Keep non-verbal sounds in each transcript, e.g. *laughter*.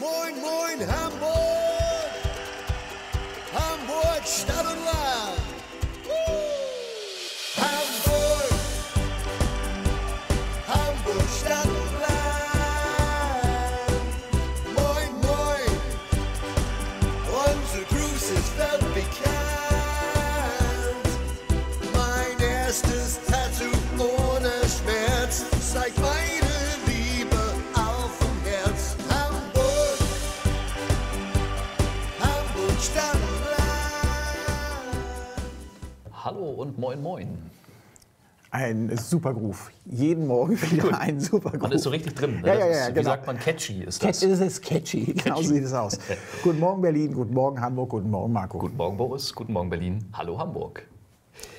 Moin, moin, Hamburg! Hamburg, Stadt und Land! Hallo und moin moin. Ein super Groove. Jeden Morgen *laughs* wieder ein super Groove. Man ist so richtig drin. Ne? Ja, Das ja, ist, ja, Wie genau. sagt man, catchy ist das. es ist catchy, *laughs* genau so sieht es aus. guten Morgen Berlin, guten Morgen Hamburg, guten Morgen Marco. Guten Morgen Boris, guten Morgen Berlin, hallo Hamburg.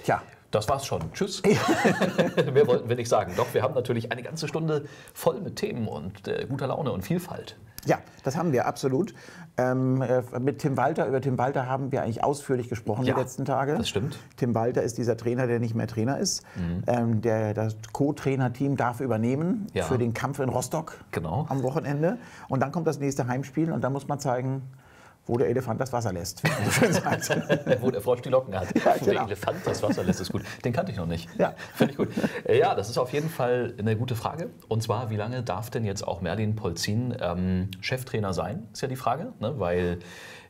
Tja, Das war's schon. Tschüss. *laughs* Mehr wollten wir nicht sagen. Doch, wir haben natürlich eine ganze Stunde voll mit Themen und äh, guter Laune und Vielfalt. Ja, das haben wir absolut. Ähm, äh, mit Tim Walter, über Tim Walter haben wir eigentlich ausführlich gesprochen Ja, die letzten Tage. das stimmt. Tim Walter ist dieser Trainer, der nicht mehr Trainer ist. Ähm, der, das Co-Trainer-Team darf übernehmen Ja. für den Kampf in Rostock Genau. am Wochenende. Und dann kommt das nächste Heimspiel und dann muss man zeigen, wo der Elefant das Wasser lässt. *laughs* Wo der Frosch die Locken hat. Ja, Wo der genau. Elefant das Wasser lässt, ist gut. Den kannte ich noch nicht. Ja. *laughs* Finde ich gut. Äh, Ja, das ist auf jeden Fall eine gute Frage. Und zwar, wie lange darf denn jetzt auch Merlin Polzin ähm, Cheftrainer sein? Ist ja die Frage. Ne? Weil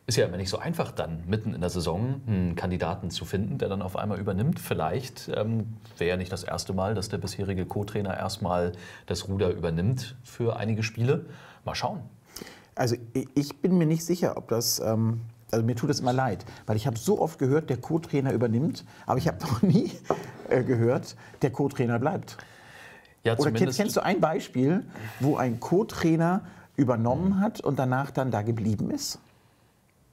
ist ja immer nicht so einfach, dann mitten in der Saison einen Kandidaten zu finden, der dann auf einmal übernimmt. Vielleicht ähm, wäre ja nicht das erste Mal, dass der bisherige Co-Trainer erstmal das Ruder übernimmt für einige Spiele. Mal schauen. Also ich bin mir nicht sicher, ob das, ähm, also mir tut es immer leid, weil ich habe so oft gehört, der Co-Trainer übernimmt, aber ich habe *laughs* noch nie äh, gehört, der Co-Trainer bleibt. Ja, Oder kennst, kennst du ein Beispiel, wo ein Co-Trainer übernommen hat und danach dann da geblieben ist?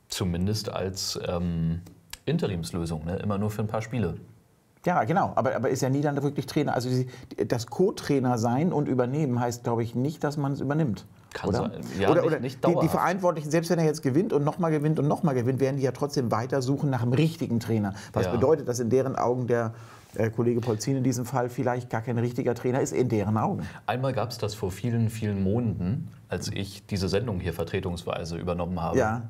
zumindest als ähm, Interimslösung, ne? immer nur für ein paar Spiele. Ja, genau, aber, aber ist ja nie dann wirklich Trainer. Also die, das Co-Trainer sein und übernehmen heißt, glaube ich, nicht, dass man es übernimmt. Kann oder? sein. Ja, oder nicht- oder nicht die, die dauerhaft. Verantwortlichen, selbst wenn er jetzt gewinnt und nochmal gewinnt und nochmal gewinnt, werden die ja trotzdem weiter suchen nach einem richtigen Trainer. Was Ja. bedeutet, dass in deren Augen der äh, Kollege Polzin in diesem Fall vielleicht gar kein richtiger Trainer ist, in deren Augen. Einmal gab es das vor vielen, vielen Monaten, als ich diese Sendung hier vertretungsweise übernommen habe. Ja.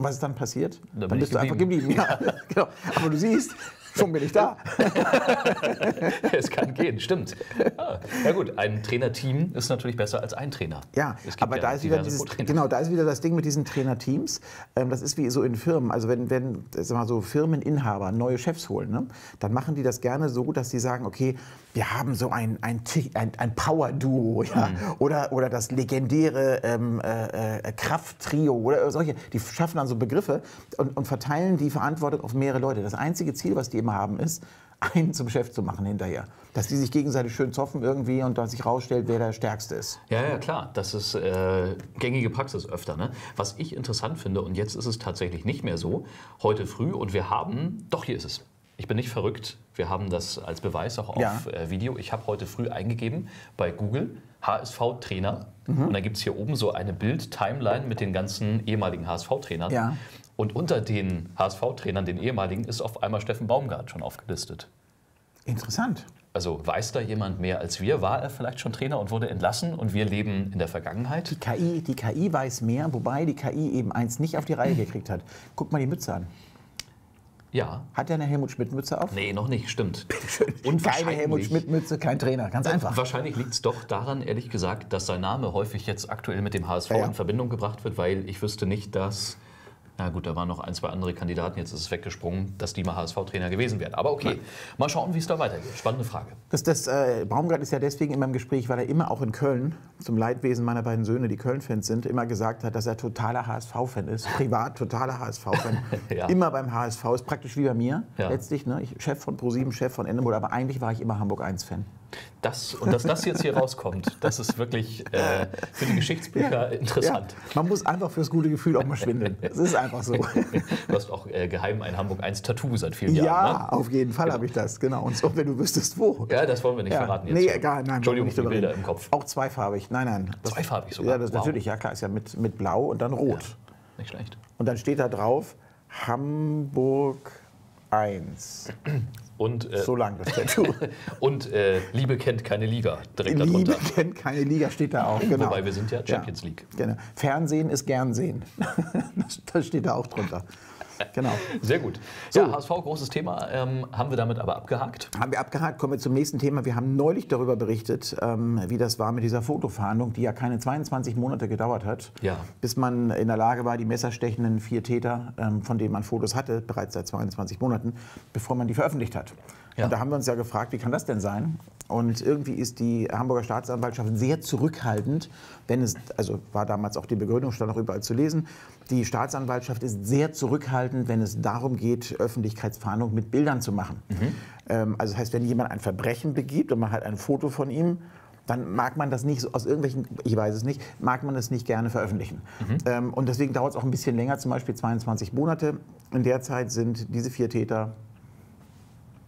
Was ist dann passiert? Da dann bist du einfach geblieben. Ja, *laughs* genau. Aber du siehst, schon bin ich da. *laughs* es kann gehen, stimmt. Ja, ja gut, ein Trainerteam ist natürlich besser als ein Trainer. Ja, aber ja da ist wieder dieses, genau, da ist wieder das Ding mit diesen Trainerteams. Ähm, das ist wie so in Firmen. Also wenn, wenn sag mal so Firmeninhaber neue Chefs holen, ne, dann machen die das gerne so, dass sie sagen, okay, wir haben so ein, ein, ein, ein Power-Duo, ja, Mhm. oder, oder das legendäre ähm, äh, äh, Krafttrio oder solche. Die schaffen dann so Begriffe und, und verteilen die Verantwortung auf mehrere Leute. Das einzige Ziel, was die immer haben, ist, *laughs* einen zum Chef zu machen hinterher. Dass die sich gegenseitig schön zoffen irgendwie und dass sich rausstellt, wer der Stärkste ist. Ja, ja, klar. Das ist äh, gängige Praxis öfter. Ne? Was ich interessant finde, und jetzt ist es tatsächlich nicht mehr so, heute früh, und wir haben, doch hier ist es. Ich bin nicht verrückt. Wir haben das als Beweis auch auf Ja. äh, Video. Ich habe heute früh eingegeben bei Google HSV-Trainer. Mhm. Und dann gibt es hier oben so eine Bild-Timeline mit den ganzen ehemaligen HSV-Trainern. Ja. Und unter den HSV-Trainern, den ehemaligen, ist auf einmal Steffen Baumgart schon aufgelistet. Interessant. Also weiß da jemand mehr als wir? War er vielleicht schon Trainer und wurde entlassen und wir leben in der Vergangenheit? Die KI, die KI weiß mehr, wobei die KI eben eins nicht auf die Reihe gekriegt hat. Guck mal die Mütze an. Ja. Hat er eine Helmut Schmidt-Mütze auf? Nee, noch nicht, stimmt. *laughs* Keine Und wahrscheinlich- Helmut Schmidt-Mütze, kein Trainer. Ganz einfach. Wahrscheinlich liegt es doch daran, ehrlich gesagt, dass sein Name häufig jetzt aktuell mit dem HSV Ja, ja. in Verbindung gebracht wird, weil ich wüsste nicht, dass, na gut, da waren noch ein, zwei andere Kandidaten, jetzt ist es weggesprungen, dass die mal HSV-Trainer gewesen wären. Aber okay, mal schauen, wie es da weitergeht. Spannende Frage. Das, das, äh, Baumgart ist ja deswegen immer im Gespräch, weil er immer auch in Köln, zum Leidwesen meiner beiden Söhne, die Köln-Fans sind, immer gesagt hat, dass er totaler HSV-Fan ist. Privat totaler HSV-Fan. *laughs* Ja. Immer beim HSV. Ist praktisch wie bei mir Ja. letztlich. Ne? Ich, Chef von ProSieben, Chef von Endemol, aber eigentlich war ich immer Hamburg 1-Fan. Das, und dass das jetzt hier rauskommt, das ist wirklich äh, für die Geschichtsbücher interessant. Ja, man muss einfach fürs gute Gefühl auch mal schwindeln. Es ist einfach so. Du hast auch äh, geheim ein Hamburg 1 Tattoo seit vielen Ja, Jahren. Ne? auf jeden Fall habe ich das, genau. Und so, wenn du wüsstest, wo. Ja, das wollen wir nicht verraten jetzt. Nee, egal, nein. Entschuldigung, nicht die Bilder im Kopf. Auch zweifarbig, nein, nein. Das, Zweifarbig sogar? Ja, das Wow. natürlich, ja klar, ist ja mit, mit Blau und dann Rot. Nicht schlecht. Und dann steht da drauf Hamburg 1. Und, äh, So lang das Tattoo. *laughs* und äh, Liebe kennt keine Liga direkt Liebe darunter. kennt keine Liga, steht da auch. Genau. Wobei wir sind ja Champions League. Genau. Fernsehen ist gern sehen. *laughs* Das, das steht da auch drunter. Genau. Sehr gut. Ja, HSV, großes Thema. Ähm, haben wir damit aber abgehakt? Haben wir abgehakt, kommen wir zum nächsten Thema. Wir haben neulich darüber berichtet, ähm, wie das war mit dieser Fotofahndung, die ja keine 22 Monate gedauert hat, Ja. bis man in der Lage war, die messerstechenden vier Täter, ähm, von denen man Fotos hatte, bereits seit 22 Monaten, bevor man die veröffentlicht hat. Ja. Und da haben wir uns ja gefragt, wie kann das denn sein? Und irgendwie ist die Hamburger Staatsanwaltschaft sehr zurückhaltend, wenn es, also war damals auch die Begründung, stand auch überall zu lesen, die Staatsanwaltschaft ist sehr zurückhaltend, wenn es darum geht, Öffentlichkeitsfahndung mit Bildern zu machen. Ähm, also das heißt, wenn jemand ein Verbrechen begibt und man hat ein Foto von ihm, dann mag man das nicht, aus irgendwelchen, ich weiß es nicht, mag man es nicht gerne veröffentlichen. Ähm, und deswegen dauert es auch ein bisschen länger, zum Beispiel 22 Monate. In der Zeit sind diese vier Täter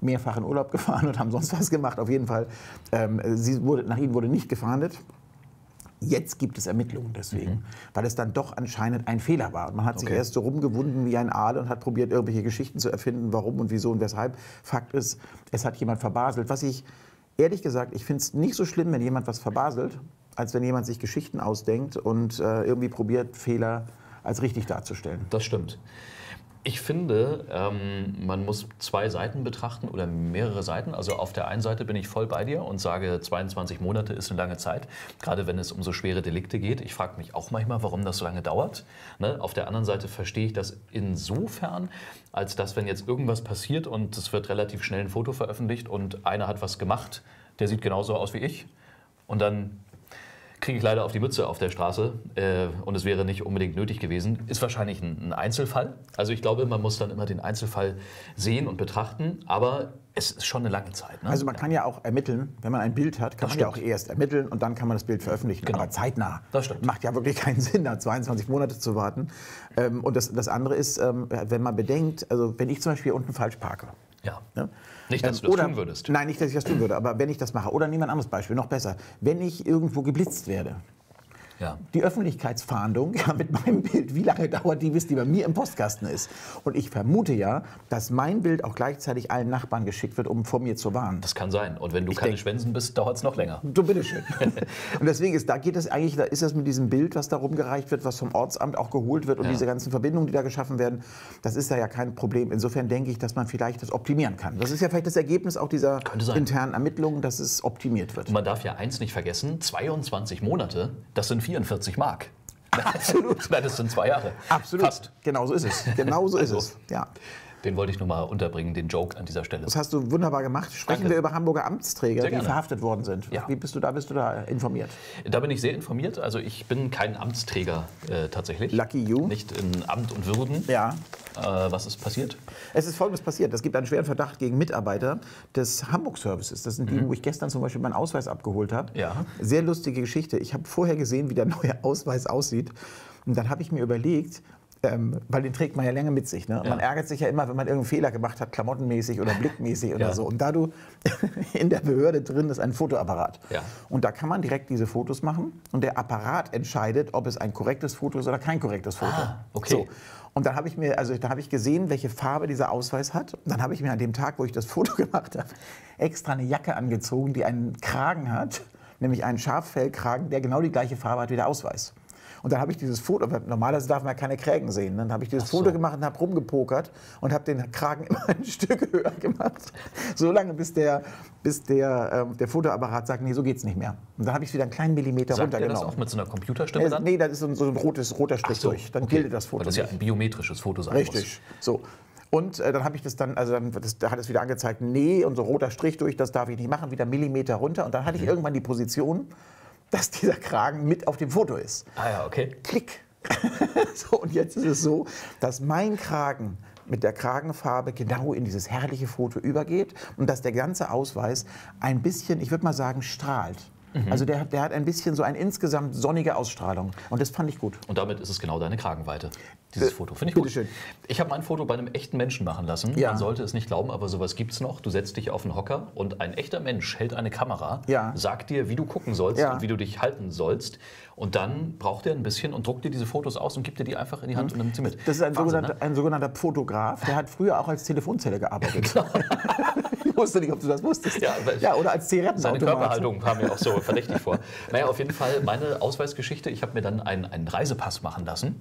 mehrfach in Urlaub gefahren und haben sonst was gemacht. Auf jeden Fall, ähm, sie wurde, nach ihnen wurde nicht gefahndet. Jetzt gibt es Ermittlungen deswegen, weil es dann doch anscheinend ein Fehler war. Und man hat sich Okay. erst so rumgewunden wie ein Aal und hat probiert, irgendwelche Geschichten zu erfinden, warum und wieso und weshalb. Fakt ist, es hat jemand verbaselt. Was ich, ehrlich gesagt, ich finde es nicht so schlimm, wenn jemand was verbaselt, als wenn jemand sich Geschichten ausdenkt und äh, irgendwie probiert, Fehler als richtig darzustellen. Das stimmt. Ich finde, ähm, man muss zwei Seiten betrachten oder mehrere Seiten. Also auf der einen Seite bin ich voll bei dir und sage, 22 Monate ist eine lange Zeit, gerade wenn es um so schwere Delikte geht. Ich frage mich auch manchmal, warum das so lange dauert. Ne? Auf der anderen Seite verstehe ich das insofern, als dass, wenn jetzt irgendwas passiert und es wird relativ schnell ein Foto veröffentlicht und einer hat was gemacht, der sieht genauso aus wie ich und dann kriege ich leider auf die Mütze auf der Straße äh, und es wäre nicht unbedingt nötig gewesen. Ist wahrscheinlich ein, ein Einzelfall. Also ich glaube, man muss dann immer den Einzelfall sehen und betrachten, aber es ist schon eine lange Zeit. Ne? Also man kann ja auch ermitteln, wenn man ein Bild hat, kann Das man ja auch stimmt. erst ermitteln und dann kann man das Bild veröffentlichen. Genau. Aber zeitnah. Das stimmt. Macht ja wirklich *laughs* keinen Sinn, da 22 Monate zu warten. Ähm, und das, das andere ist, ähm, wenn man bedenkt, also wenn ich zum Beispiel hier unten falsch parke. ja. Ne? Nicht, dass Ähm, du das oder- tun würdest. Nein, nicht, dass ich das tun würde, aber wenn ich das mache. Oder nehmen wir ein anderes Beispiel, noch besser. Wenn ich irgendwo geblitzt werde, Ja. die Öffentlichkeitsfahndung *laughs* ja, mit meinem Bild, wie lange dauert die, bis die bei mir im Postkasten ist? Und ich vermute ja, dass mein Bild auch gleichzeitig allen Nachbarn geschickt wird, um vor mir zu warnen. Das kann sein. Und wenn du keine denk- Schwänzen bist, dauert es noch länger. So, bitteschön. *laughs* und deswegen ist, da geht es eigentlich, da ist das mit diesem Bild, was da rumgereicht wird, was vom Ortsamt auch geholt wird und Ja. diese ganzen Verbindungen, die da geschaffen werden, das ist da ja kein Problem. Insofern denke ich, dass man vielleicht das optimieren kann. Das ist ja vielleicht das Ergebnis auch dieser internen Ermittlungen, dass es optimiert wird. Und man darf ja eins nicht vergessen, 22 Monate, das sind 44 Mark. *laughs* Absolut. Nein, das sind zwei Jahre. Absolut. Fast. Genau so ist es. Genau so ist Also. es. Ja. Den wollte ich nur mal unterbringen, den Joke an dieser Stelle. Das hast du wunderbar gemacht. Sprechen Danke. wir über Hamburger Amtsträger, die verhaftet worden sind. Ja. Wie bist du da, bist du da informiert? Da bin ich sehr informiert. Also ich bin kein Amtsträger äh, tatsächlich. Lucky you. Nicht in Amt und Würden. Ja. Äh, was ist passiert? Es ist Folgendes passiert. Es gibt einen schweren Verdacht gegen Mitarbeiter des Hamburg-Services. Das sind die, wo ich gestern zum Beispiel meinen Ausweis abgeholt habe. Mhm. Ja. Sehr lustige Geschichte. Ich habe vorher gesehen, wie der neue *laughs* Ausweis aussieht. Und dann habe ich mir überlegt, ähm, weil den trägt man ja länger mit sich. Ne? Ja. Man ärgert sich ja immer, wenn man irgendeinen Fehler gemacht hat, klamottenmäßig oder *laughs* blickmäßig oder Ja. so. Und da du *laughs* in der Behörde drin ist ein Fotoapparat. Ja. Und da kann man direkt diese Fotos machen. Und der Apparat entscheidet, ob es ein korrektes Foto ist oder kein korrektes Foto. Ah, okay. So. Und dann habe ich mir, also da habe ich gesehen, welche Farbe dieser Ausweis hat. Und dann habe ich mir an dem Tag, wo ich das *laughs* Foto gemacht habe, extra eine Jacke angezogen, die einen Kragen hat, nämlich einen Schaffellkragen, der genau die gleiche Farbe hat wie der Ausweis. Und dann habe ich dieses Foto, normalerweise darf man ja keine Krägen sehen. Dann habe ich dieses so. Foto gemacht und habe rumgepokert und habe den Kragen *laughs* immer ein Stück höher gemacht. So lange, bis der, bis der, ähm, der Fotoapparat sagt, nee, so geht's nicht mehr. Und dann habe ich es wieder einen kleinen Millimeter Sagt er das runtergenommen. auch mit so einer Computerstimme Äh, dann? nee, das ist so ein, so ein rotes, roter Strich so, durch. Dann okay. gilt das Foto. Weil das ja ein biometrisches Foto sein Richtig. So. Und äh, dann habe ich das dann, also dann das, da hat es wieder angezeigt, nee, und so roter Strich durch, das darf ich nicht machen, wieder Millimeter runter. Und dann hatte ich Mhm. irgendwann die Position, dass dieser Kragen mit auf dem Foto ist. Ah ja, okay. Klick. *laughs* so, und jetzt ist es so, dass mein Kragen mit der Kragenfarbe genau in dieses herrliche Foto übergeht und dass der ganze Ausweis ein bisschen, ich würde mal sagen, strahlt. Mhm. Also der, hat- der hat ein bisschen so eine insgesamt sonnige Ausstrahlung. Und das fand ich gut. Und damit ist es genau deine Kragenweite, dieses Foto. Finde ich gut. Äh, bitteschön. Ich habe mein Foto bei einem echten Menschen machen lassen. Ja. Man sollte es nicht glauben, aber sowas gibt es noch. Du setzt dich auf einen Hocker und ein echter Mensch hält eine Kamera, Ja. sagt dir, wie du gucken sollst Ja. und wie du dich halten sollst. Und dann braucht er ein bisschen und druckt dir diese Fotos aus und gibt dir die einfach in die Hand und nimmt sie mit. Mhm. Das ist ein, Wahnsinn, sogenannter, ne? ein sogenannter Fotograf, der hat früher auch als Telefonzelle gearbeitet. *laughs* *laughs* wusste nicht, ob du das wusstest. Ja, ja oder als Zigarettenautomat. Seine Körperhaltung kam mir auch so verdächtig vor. Naja, auf jeden Fall meine Ausweisgeschichte. Ich habe mir dann einen, einen Reisepass machen lassen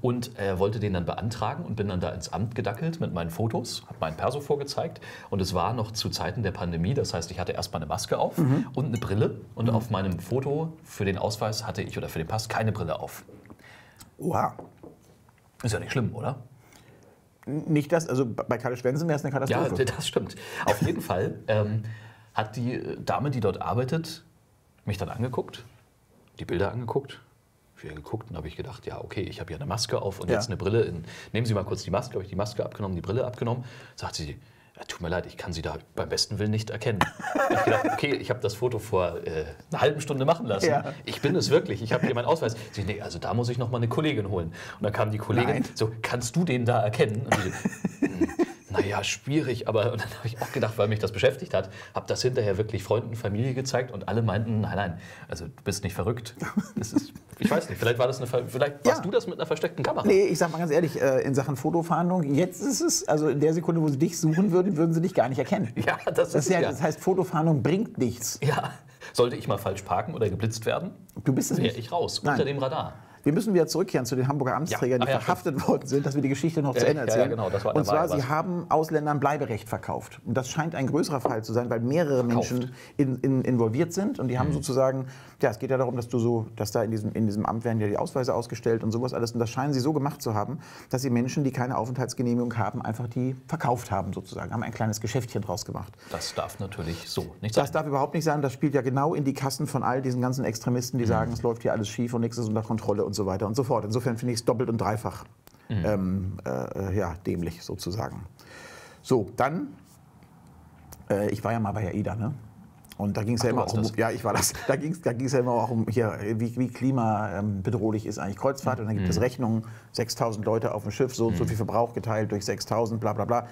und äh, wollte den dann beantragen und bin dann da ins Amt gedackelt mit meinen Fotos, habe meinen Perso vorgezeigt und es war noch zu Zeiten der Pandemie. Das heißt, ich hatte erstmal eine Maske auf und eine Brille und auf meinem Foto für den Ausweis hatte ich oder für den Pass keine Brille auf. Wow. Ist ja nicht schlimm, oder? Nicht das, also bei Kalle Schwensen wäre es eine Ja, Katastrophe. das stimmt. Auf jeden Fall ähm, hat die Dame, die dort arbeitet, mich dann angeguckt, die Bilder angeguckt. Wieder geguckt und habe ich gedacht, ja, okay, ich habe ja eine Maske auf und Ja. jetzt eine Brille. In, nehmen Sie mal kurz die Maske, habe ich die Maske abgenommen, die Brille abgenommen. Sagt sie, ja, tut mir leid, ich kann Sie da beim besten Willen nicht erkennen. Ich gedacht, okay, ich habe das Foto vor äh, einer halben Stunde machen lassen. Ja. Ich bin es wirklich, ich habe hier meinen Ausweis. Sie, nee, also da muss ich noch mal eine Kollegin holen. Und dann kam die Kollegin, Nein. so, kannst du den da erkennen? Und ich *laughs* naja, schwierig, aber und *laughs* dann habe ich auch gedacht, weil mich das beschäftigt hat, habe das hinterher wirklich Freunden, Familie gezeigt und alle meinten, nein, nein, also du bist nicht verrückt. Ist, *laughs* ich weiß nicht, vielleicht war das eine, vielleicht warst Ja. du das mit einer versteckten Kamera. Nee, ich sag mal ganz ehrlich, äh, in Sachen Fotofahndung, jetzt ist es, also in der Sekunde, wo sie dich suchen würden, würden sie dich gar nicht erkennen. *laughs* Ja, das, Das, ist ja, ja. das heißt, Fotofahndung bringt nichts. ja. Sollte ich mal falsch parken oder geblitzt werden, Du bist es wäre nicht. ich raus, Nein. unter dem Radar. Wir müssen wieder zurückkehren zu den Hamburger Amtsträgern, Ja. die ja, verhaftet worden sind, dass wir die Geschichte noch zu Ende ja, ja, erzählen. genau, das war- Und zwar, sie haben Ausländern Bleiberecht verkauft. Und das scheint ein größerer Fall zu sein, weil mehrere Verkauft. Menschen in, in, involviert sind. Und die Mhm. haben sozusagen, ja, es geht ja darum, dass du so, dass da in diesem, in diesem Amt werden ja die Ausweise ausgestellt und sowas alles. Und das scheinen sie so gemacht zu haben, dass sie Menschen, die keine Aufenthaltsgenehmigung haben, einfach die verkauft haben sozusagen. Haben ein kleines Geschäftchen draus gemacht. Das darf natürlich so nicht Das sein. darf überhaupt nicht sein. Das spielt ja genau in die Kassen von all diesen ganzen Extremisten, Mhm. die sagen, es läuft hier alles schief und nichts ist unter Kontrolle und so weiter und so fort. Insofern finde ich es doppelt und dreifach Mhm. ähm, äh, ja, dämlich sozusagen. So, dann, äh, ich war ja mal bei AIDA, ne? Und da ging es ja immer auch um, das. ja, ich war das. Da ging es da ging's ja immer auch um, hier, wie, wie klimabedrohlich ist eigentlich Kreuzfahrt. Und dann gibt Mhm. es Rechnungen, 6000 Leute auf dem Schiff, so und so viel Verbrauch geteilt durch 6000, bla bla bla.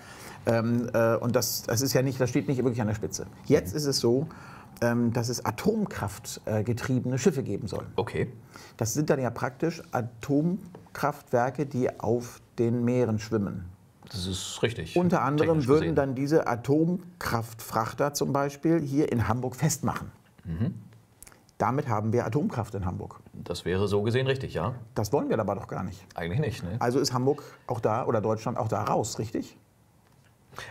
Ähm, äh, und das, das ist ja nicht, das steht nicht wirklich an der Spitze. Jetzt ist es so, ähm, dass es atomkraftgetriebene Schiffe geben soll. Okay. Das sind dann ja praktisch Atomkraftwerke, die auf den Meeren schwimmen. Das ist richtig. Unter anderem würden gesehen. dann diese Atomkraftfrachter zum Beispiel hier in Hamburg festmachen. Mhm. Damit haben wir Atomkraft in Hamburg. Das wäre so gesehen richtig, ja? Das wollen wir aber doch gar nicht. Eigentlich nicht, ne? Also ist Hamburg auch da oder Deutschland auch da raus, richtig?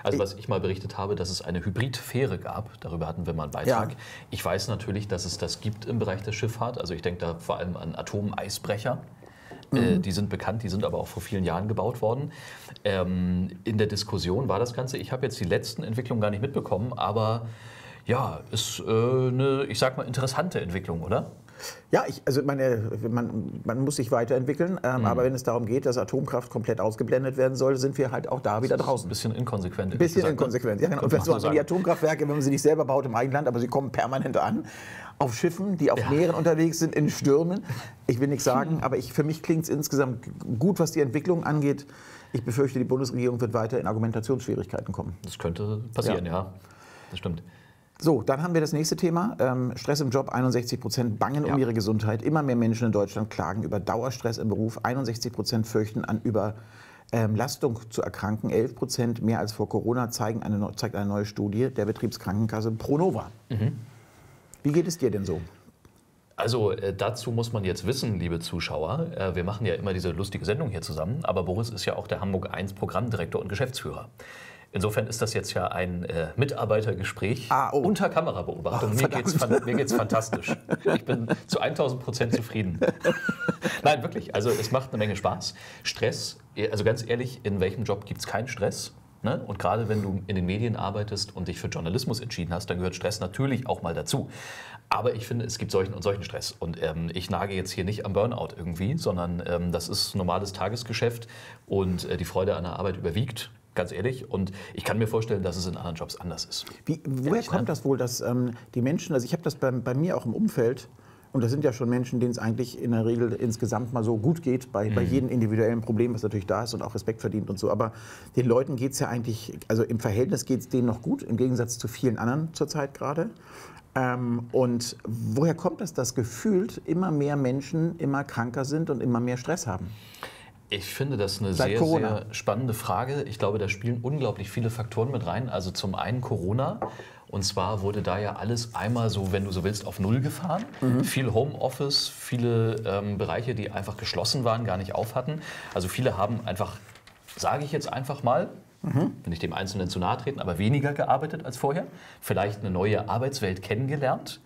Also was ich mal berichtet habe, dass es eine Hybridfähre gab, darüber hatten wir mal einen Beitrag. Ja. Ich weiß natürlich, dass es das gibt im Bereich der Schifffahrt. Also ich denke da vor allem an Atomeisbrecher. Mhm. Äh, die sind bekannt, die sind aber auch vor vielen Jahren gebaut worden. Ähm, in der Diskussion war das Ganze, ich habe jetzt die letzten Entwicklungen gar nicht mitbekommen, aber ja, ist äh, eine, ich sag mal, interessante Entwicklung, oder? Ja, ich, also meine, man, man muss sich weiterentwickeln, Mhm. ähm, aber wenn es darum geht, dass Atomkraft komplett ausgeblendet werden soll, sind wir halt auch da wieder Ein draußen. bisschen inkonsequent. Ein bisschen gesagt, ne? inkonsequent. Ja, genau. Und Könnte wenn, man so, die. Atomkraftwerke, wenn man sie nicht selber baut im Eigenland, aber sie kommen permanent an, auf Schiffen, die auf Ja. Meeren unterwegs sind, in Stürmen. Ich will nichts sagen, aber ich, für mich klingt es insgesamt gut, was die Entwicklung angeht. Ich befürchte, die Bundesregierung wird weiter in Argumentationsschwierigkeiten kommen. Das könnte passieren, ja. Das stimmt. So, dann haben wir das nächste Thema. Ähm, Stress im Job. 61 Prozent bangen um Ja. ihre Gesundheit. Immer mehr Menschen in Deutschland klagen über Dauerstress im Beruf. 61 Prozent fürchten an Überlastung zu erkranken. 11 Prozent mehr als vor Corona zeigen eine, zeigt eine neue Studie der Betriebskrankenkasse Pronova. Mhm. Wie geht es dir denn so? Also äh, dazu muss man jetzt wissen, liebe Zuschauer, äh, wir machen ja immer diese lustige Sendung hier zusammen, aber Boris ist ja auch der Hamburg 1 Programmdirektor und Geschäftsführer. Insofern ist das jetzt ja ein äh, Mitarbeitergespräch Ah, oh. unter Kamerabeobachtung. Oh, mir geht's fan- mir geht's fantastisch. Ich bin zu 1000 Prozent zufrieden. *laughs* Nein, wirklich. Also es macht eine Menge Spaß. Stress, also ganz ehrlich, in welchem Job gibt es keinen Stress? Ne? Und gerade wenn du in den Medien arbeitest und dich für Journalismus entschieden hast, dann gehört Stress natürlich auch mal dazu. Aber ich finde, es gibt solchen und solchen Stress. Und ähm, ich nage jetzt hier nicht am Burnout irgendwie, sondern ähm, das ist normales Tagesgeschäft und äh, die Freude an der Arbeit überwiegt, ganz ehrlich. Und ich kann mir vorstellen, dass es in anderen Jobs anders ist. Wie, woher Ehrlich, kommt ne? das wohl, dass ähm, die Menschen, also ich habe das bei, bei mir auch im Umfeld, und das sind ja schon Menschen, denen es eigentlich in der Regel insgesamt mal so gut geht, bei, Mhm. bei jedem individuellen Problem, was natürlich da ist und auch Respekt verdient und so. Aber den Leuten geht es ja eigentlich, also im Verhältnis geht es denen noch gut, im Gegensatz zu vielen anderen zurzeit gerade. Ähm, und woher kommt das, dass gefühlt immer mehr Menschen immer kranker sind und immer mehr Stress haben? Ich finde das eine Seit sehr, Corona. sehr spannende Frage. Ich glaube, da spielen unglaublich viele Faktoren mit rein. Also zum einen Corona. Und zwar wurde da ja alles einmal so, wenn du so willst, auf Null gefahren. Viel Homeoffice, viele ähm, Bereiche, die einfach geschlossen waren, gar nicht auf hatten. Also viele haben einfach, sage ich jetzt einfach mal, will nicht dem Einzelnen zu nahe treten, aber weniger gearbeitet als vorher. Vielleicht eine neue Arbeitswelt kennengelernt.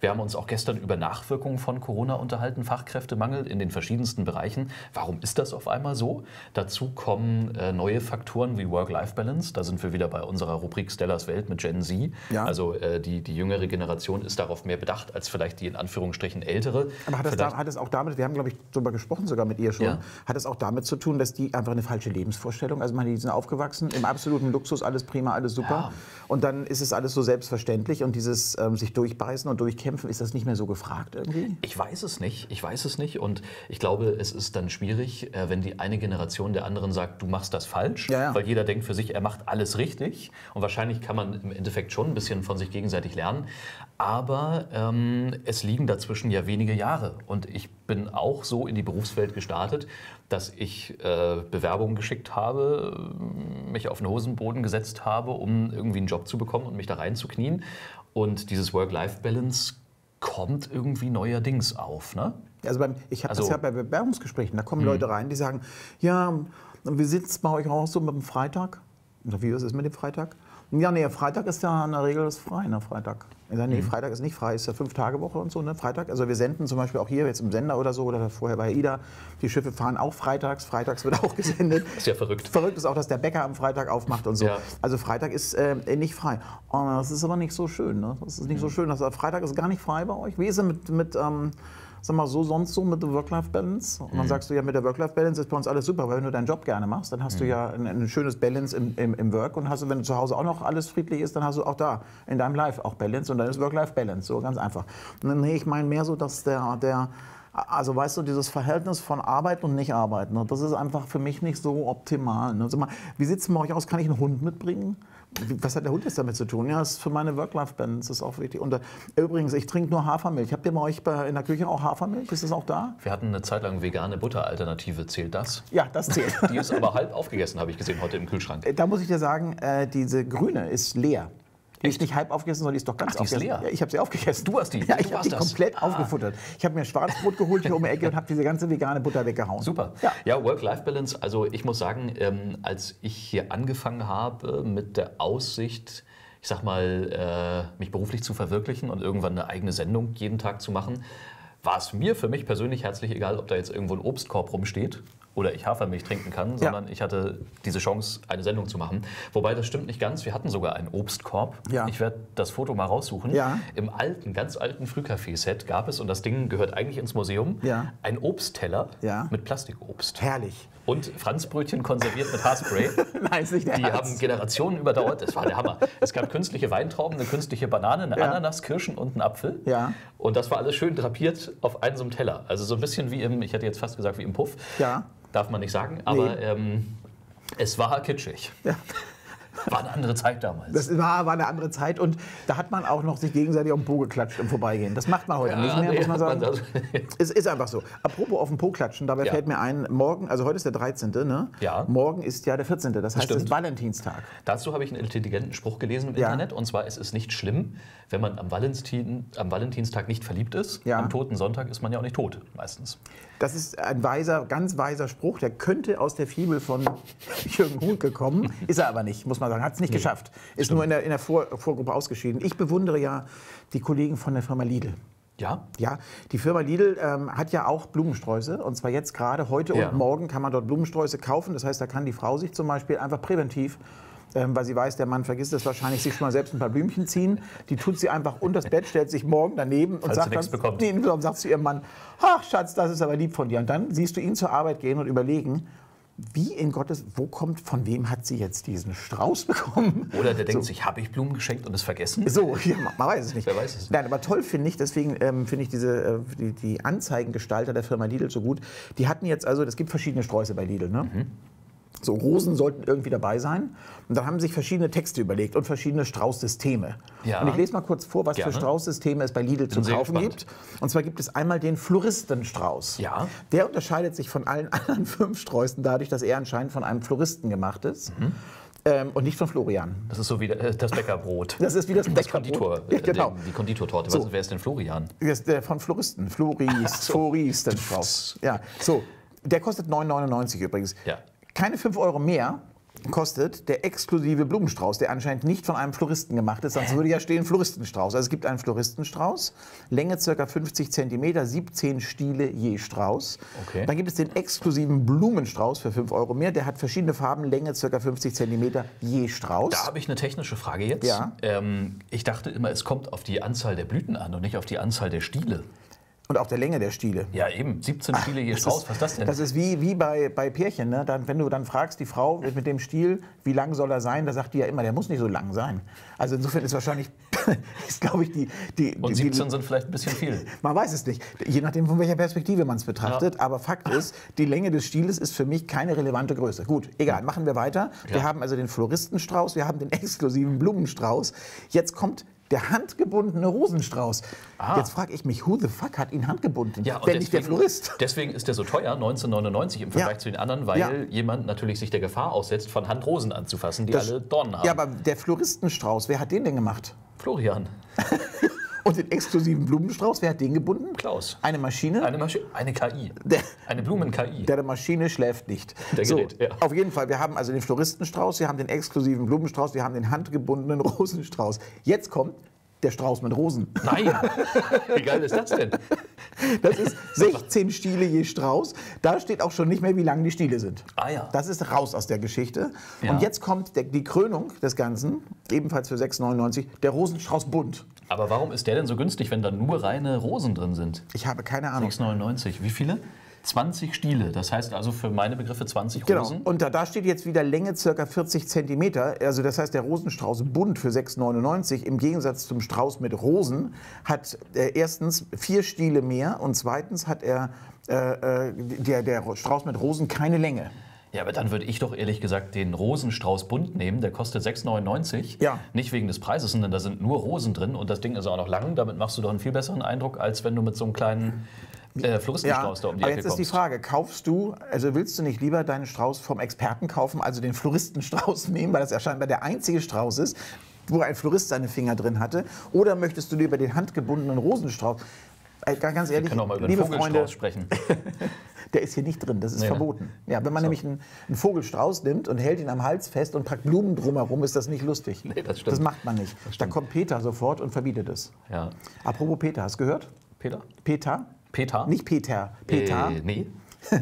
Wir haben uns auch gestern über Nachwirkungen von Corona unterhalten, Fachkräftemangel in den verschiedensten Bereichen. Warum ist das auf einmal so? Dazu kommen äh, neue Faktoren wie Work-Life-Balance. Da sind wir wieder bei unserer Rubrik Stellas Welt mit Gen Z. Ja. Also äh, die, die jüngere Generation ist darauf mehr bedacht als vielleicht die in Anführungsstrichen ältere. Aber hat das, Vielleicht- da, hat das auch damit, wir haben glaube ich darüber gesprochen sogar mit ihr schon, Ja. hat das auch damit zu tun, dass die einfach eine falsche Lebensvorstellung, also meine, die sind aufgewachsen im absoluten Luxus, alles prima, alles super. Ja. Und dann ist es alles so selbstverständlich und dieses ähm, sich durchbeißen und durchkämpfen, ist das nicht mehr so gefragt irgendwie? Ich weiß es nicht. Ich weiß es nicht. Und ich glaube, es ist dann schwierig, äh, wenn die eine Generation der anderen sagt, du machst das falsch. Ja, ja. Weil jeder denkt für sich, er macht alles richtig. Und wahrscheinlich kann man im Endeffekt schon ein bisschen von sich gegenseitig lernen. Aber ähm, es liegen dazwischen ja wenige Jahre. Und ich bin auch so in die Berufswelt gestartet, dass ich äh, Bewerbungen geschickt habe, mich auf den Hosenboden gesetzt habe, um irgendwie einen Job zu bekommen und mich da reinzuknien. Und dieses Work-Life-Balance kommt irgendwie neuerdings auf. Ne? Also beim, ich habe das Also- ja bei Bewerbungsgesprächen, da kommen Leute rein, die sagen, ja, wie sieht es bei euch auch so mit dem Freitag? Wie ist es mit dem Freitag? Ja, nee, Freitag ist ja in der Regel ist frei, ne, Freitag. Ich sage, nee, Freitag ist nicht frei, ist ja Fünf-Tage-Woche und so, ne, Freitag. Also wir senden zum Beispiel auch hier jetzt im Sender oder so, oder vorher bei AIDA, die Schiffe fahren auch freitags, freitags wird auch *laughs* gesendet. Ist ja verrückt. Verrückt ist auch, dass der Bäcker am Freitag aufmacht und so. Ja. Also Freitag ist äh, nicht frei. Oh, das ist aber nicht so schön. Ne? Das ist nicht Mhm. so schön. Also Freitag ist gar nicht frei bei euch. Wie ist es mit, mit ähm, sag mal, so sonst so mit der Work-Life-Balance? Und dann Mhm. sagst du ja, mit der Work-Life-Balance ist bei uns alles super, weil wenn du deinen Job gerne machst, dann Mhm. hast du ja ein, ein schönes Balance im, im, im Work und hast du, wenn du zu Hause auch noch alles friedlich ist, dann hast du auch da in deinem Life auch Balance und dann ist Work-Life-Balance, so ganz einfach. Und nee, ich meine mehr so, dass der, der also weißt du, dieses Verhältnis von Arbeit und Nicht-Arbeiten, ne, das ist einfach für mich nicht so optimal. Ne? Sag mal, wie sieht es bei euch aus? Kann ich einen Hund mitbringen? Was hat der Hund jetzt damit zu tun? Ja, das ist für meine Work-Life-Balance ist auch wichtig. Und äh, übrigens, ich trinke nur Hafermilch. Habt ihr bei euch bei, in der Küche auch Hafermilch? Ist das auch da? Wir hatten eine Zeit lang vegane Butteralternative. Zählt das? Ja, das zählt. Die ist aber halb aufgegessen, habe ich gesehen heute im Kühlschrank. da muss ich dir sagen, äh, diese grüne ist leer. Die ist nicht halb aufgegessen, sondern die ist doch ganz Ach, die ist aufgegessen. leer? Ja, ich habe sie aufgegessen. Du hast die? Ja, ich habe die komplett Ah. aufgefuttert. Ich habe mir Schwarzbrot geholt hier um die Ecke und habe diese ganze vegane Butter weggehauen. Super. Ja. Ja, Work-Life-Balance. Also ich muss sagen, ähm, als ich hier angefangen habe mit der Aussicht, ich sag mal, äh, mich beruflich zu verwirklichen und irgendwann eine eigene Sendung jeden Tag zu machen, war es mir für mich persönlich herzlich egal, ob da jetzt irgendwo ein Obstkorb rumsteht oder ich Hafermilch trinken kann, sondern ich hatte diese Chance, eine Sendung zu machen. Wobei das stimmt nicht ganz. Wir hatten sogar einen Obstkorb. Ja. Ich werde das Foto mal raussuchen. Ja. Im alten, ganz alten Frühcafé-Set gab es, und das Ding gehört eigentlich ins Museum, Ja. ein Obstteller Ja. mit Plastikobst. Herrlich. Und Franzbrötchen konserviert mit Haarspray. *laughs* Nein, ist nicht der Die Ernst. haben Generationen überdauert. Das war der Hammer. Es gab künstliche Weintrauben, eine künstliche Banane, eine Ja. Ananas, Kirschen und einen Apfel. Ja. Und das war alles schön drapiert auf einem so einem Teller. Also so ein bisschen wie im, ich hätte jetzt fast gesagt wie im Puff. Ja. Darf man nicht sagen, aber ähm, es war kitschig. Ja. *laughs* War eine andere Zeit damals. Das war, war eine andere Zeit und da hat man auch noch sich gegenseitig auf den Po geklatscht im Vorbeigehen. Das macht man heute Ja, nicht mehr, nee, muss man man sagen. das- Es ist einfach so. Apropos auf den Po klatschen, dabei Ja. fällt mir ein, morgen, also heute ist der 13., ne? Ja. Morgen ist ja der 14., das heißt, es stimmt. ist Valentinstag. Dazu habe ich einen intelligenten Spruch gelesen im Ja. Internet. Und zwar, es ist nicht schlimm, wenn man am, Valentin, am Valentinstag nicht verliebt ist. Am toten Sonntag ist man ja auch nicht tot, meistens. Das ist ein weiser, ganz weiser Spruch, der könnte aus der Fibel von *laughs* Jürgen Hunke kommen, ist er aber nicht, muss man sagen, hat es nicht geschafft. Ist nur in der, in der Vor Vorgruppe ausgeschieden. Ich bewundere ja die Kollegen von der Firma Lidl. Ja, Ja, die Firma Lidl ähm, hat ja auch Blumensträuße und zwar jetzt gerade heute Ja. und morgen kann man dort Blumensträuße kaufen. Das heißt, da kann die Frau sich zum Beispiel einfach präventiv, weil sie weiß, der Mann vergisst es wahrscheinlich, sich schon mal selbst ein paar Blümchen ziehen. Die tut sie einfach unter das Bett, stellt sich morgen daneben und Falls sagt dann, bekommt. nee, und sagt zu ihrem Mann, ach Schatz, das ist aber lieb von dir. Und dann siehst du ihn zur Arbeit gehen und überlegen, wie in Gottes, wo kommt, von wem hat sie jetzt diesen Strauß *laughs* bekommen? Oder der denkt sich, habe ich Blumen geschenkt und es vergessen? So, ja, man- weiß es nicht. Wer weiß es nicht. Nein, aber toll finde ich, deswegen ähm, finde ich diese, äh, die, die Anzeigengestalter der Firma Lidl so gut. Die hatten jetzt also, es gibt verschiedene Sträuße bei Lidl, ne? So, Rosen sollten irgendwie dabei sein. Und dann haben sich verschiedene Texte überlegt und verschiedene Straußsysteme. Ja. Und ich lese mal kurz vor, was Gerne. für Straußsysteme es bei Lidl zu sehr kaufen gibt. Und zwar gibt es einmal den Floristenstrauß. Ja. Der unterscheidet sich von allen *laughs* anderen fünf Sträußen dadurch, dass er anscheinend von einem Floristen gemacht ist. Mhm. Ähm, und nicht von Florian. Das ist so wie äh, das Bäckerbrot. Das ist wie das Das Bäckerbrot. Konditor, Ja, genau. äh, die Konditortorte. So. Was, wer ist denn Florian? Das ist der von Floristen. Floris, Floristenstrauß. Ja, so. Der kostet 9,99 übrigens. Ja. Keine 5 Euro mehr kostet der exklusive Blumenstrauß, der anscheinend nicht von einem Floristen gemacht ist, sonst würde ja stehen Floristenstrauß. Also es gibt einen Floristenstrauß, Länge ca. 50 cm, 17 Stiele je Strauß. Okay. Dann gibt es den exklusiven Blumenstrauß für 5 Euro mehr, der hat verschiedene Farben, Länge ca. 50 cm je Strauß. Da habe ich eine technische Frage jetzt. Ja. Ähm, ich dachte immer, es kommt auf die Anzahl der Blüten an und nicht auf die Anzahl der Stiele. Und auch der Länge der Stiele. Ja, eben. 17 Stiele je Strauß. Was ist das denn? Das ist wie, wie bei, bei Pärchen. Ne? Dann, wenn du dann fragst, die Frau mit dem Stiel, wie lang soll er sein, da sagt die ja immer, der muss nicht so lang sein. Also insofern ist wahrscheinlich, *laughs* ist glaube ich, die, die, und die, 17 sind vielleicht ein bisschen viel. *laughs* man weiß es nicht, je nachdem, von welcher Perspektive man es betrachtet. Aber Fakt ist, die Länge des Stieles ist für mich keine relevante Größe. Gut, egal, machen wir weiter. Wir Ja. haben also den Floristenstrauß, wir haben den exklusiven Blumenstrauß. Jetzt kommt der handgebundene Rosenstrauß. Jetzt frage ich mich, who the fuck hat ihn handgebunden? Ah. Ja, wenn nicht der Florist. Deswegen ist der so teuer, 1999 im Vergleich Ja. zu den anderen, weil Ja. jemand natürlich sich der Gefahr aussetzt, von Hand Rosen anzufassen, die Das- alle Dornen haben. Ja, aber der Floristenstrauß, wer hat den denn gemacht? Florian, *laughs* Und den exklusiven Blumenstrauß, wer hat den gebunden? Klaus. Eine Maschine? Eine, Maschi eine KI. Der- Eine Blumen-KI. der Maschine schläft nicht. Der Gerät, ja. Auf jeden Fall, wir haben also den Floristenstrauß, wir haben den exklusiven Blumenstrauß, wir haben den handgebundenen *laughs* Rosenstrauß. Jetzt kommt der Strauß mit Rosen. Nein! Wie geil ist das denn? Das ist 16 Stiele je Strauß. Da steht auch schon nicht mehr, wie lang die Stiele sind. Ah ja. Das ist raus aus der Geschichte. Ja. Und jetzt kommt der, die Krönung des Ganzen, ebenfalls für 6,99, der Rosenstrauß bunt. Aber warum ist der denn so günstig, wenn da nur reine Rosen drin sind? Ich habe keine Ahnung. 6,99. Wie viele? 20 Stiele. Das heißt also für meine Begriffe 20 Genau. Rosen. Und da, da steht jetzt wieder Länge ca. 40 cm. Also das heißt, der Rosenstrauß bunt für 6,99 im Gegensatz zum Strauß mit Rosen hat äh, erstens vier Stiele mehr und zweitens hat er äh, äh, der, der Strauß mit Rosen keine Länge. Ja, aber dann würde ich doch ehrlich gesagt den Rosenstrauß bunt nehmen. Der kostet 6,99. Ja. Nicht wegen des Preises, sondern da sind nur Rosen drin und das Ding ist auch noch lang. Damit machst du doch einen viel besseren Eindruck, als wenn du mit so einem kleinen äh, Floristenstrauß da um die aber Ecke jetzt ist die. Frage, kaufst du, also willst du nicht lieber deinen Strauß vom Experten kaufen, also den Floristenstrauß *laughs* nehmen, weil das ja scheinbar der einzige Strauß ist, wo ein Florist seine Finger drin hatte, oder möchtest du lieber den handgebundenen Rosenstrauß? Äh, ganz ehrlich, Wir auch mal über den liebe Freunde, sprechen. *laughs* der ist hier nicht drin, das ist Nee, ne? verboten. Ja, wenn man nämlich einen, einen Vogelstrauß nimmt und hält ihn am Hals fest und packt Blumen drumherum, ist das nicht lustig. Nee, das stimmt. macht man nicht. Da kommt Peter sofort und verbietet es. Ja. Apropos Peter, hast du gehört? Peter? Peter? Peter? Nicht Peter. Peter. Äh, nee. *laughs*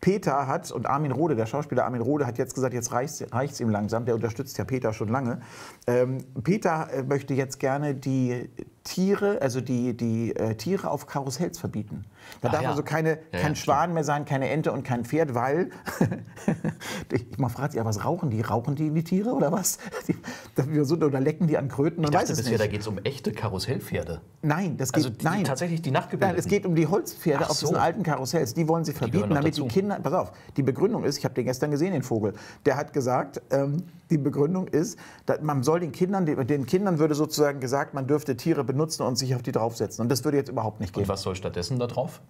Peter hat, und Armin Rohde, der Schauspieler Armin Rohde, hat jetzt gesagt, jetzt reicht es ihm langsam. Der unterstützt ja Peter schon lange. Ähm, Peter äh, möchte jetzt gerne die Tiere, also die, die äh, Tiere auf Karussells verbieten. Da Ach darf ja. also keine, Ja, kein ja, Schwan mehr sein, keine Ente und kein Pferd, weil. *laughs* ich man fragt sich, ja, was rauchen die? Rauchen die die Tiere oder was? *laughs* Die, so- oder lecken die an Kröten? Man Ich weiß dachte es bisher, nicht. da geht es um echte Karussellpferde. Nein, das geht Also die, nein. tatsächlich die Nein, es geht um die Holzpferde Ach auf diesen so. alten Karussells. Die wollen sie verbieten, noch damit die dazu. Kinder. Pass auf, die Begründung ist, ich habe den gestern gesehen, den Vogel. Der hat gesagt, ähm, die Begründung ist, man soll den Kindern, den, den Kindern würde sozusagen gesagt, man dürfte Tiere benutzen und sich auf die draufsetzen. Und das würde jetzt überhaupt nicht gehen. Und was soll stattdessen da drauf?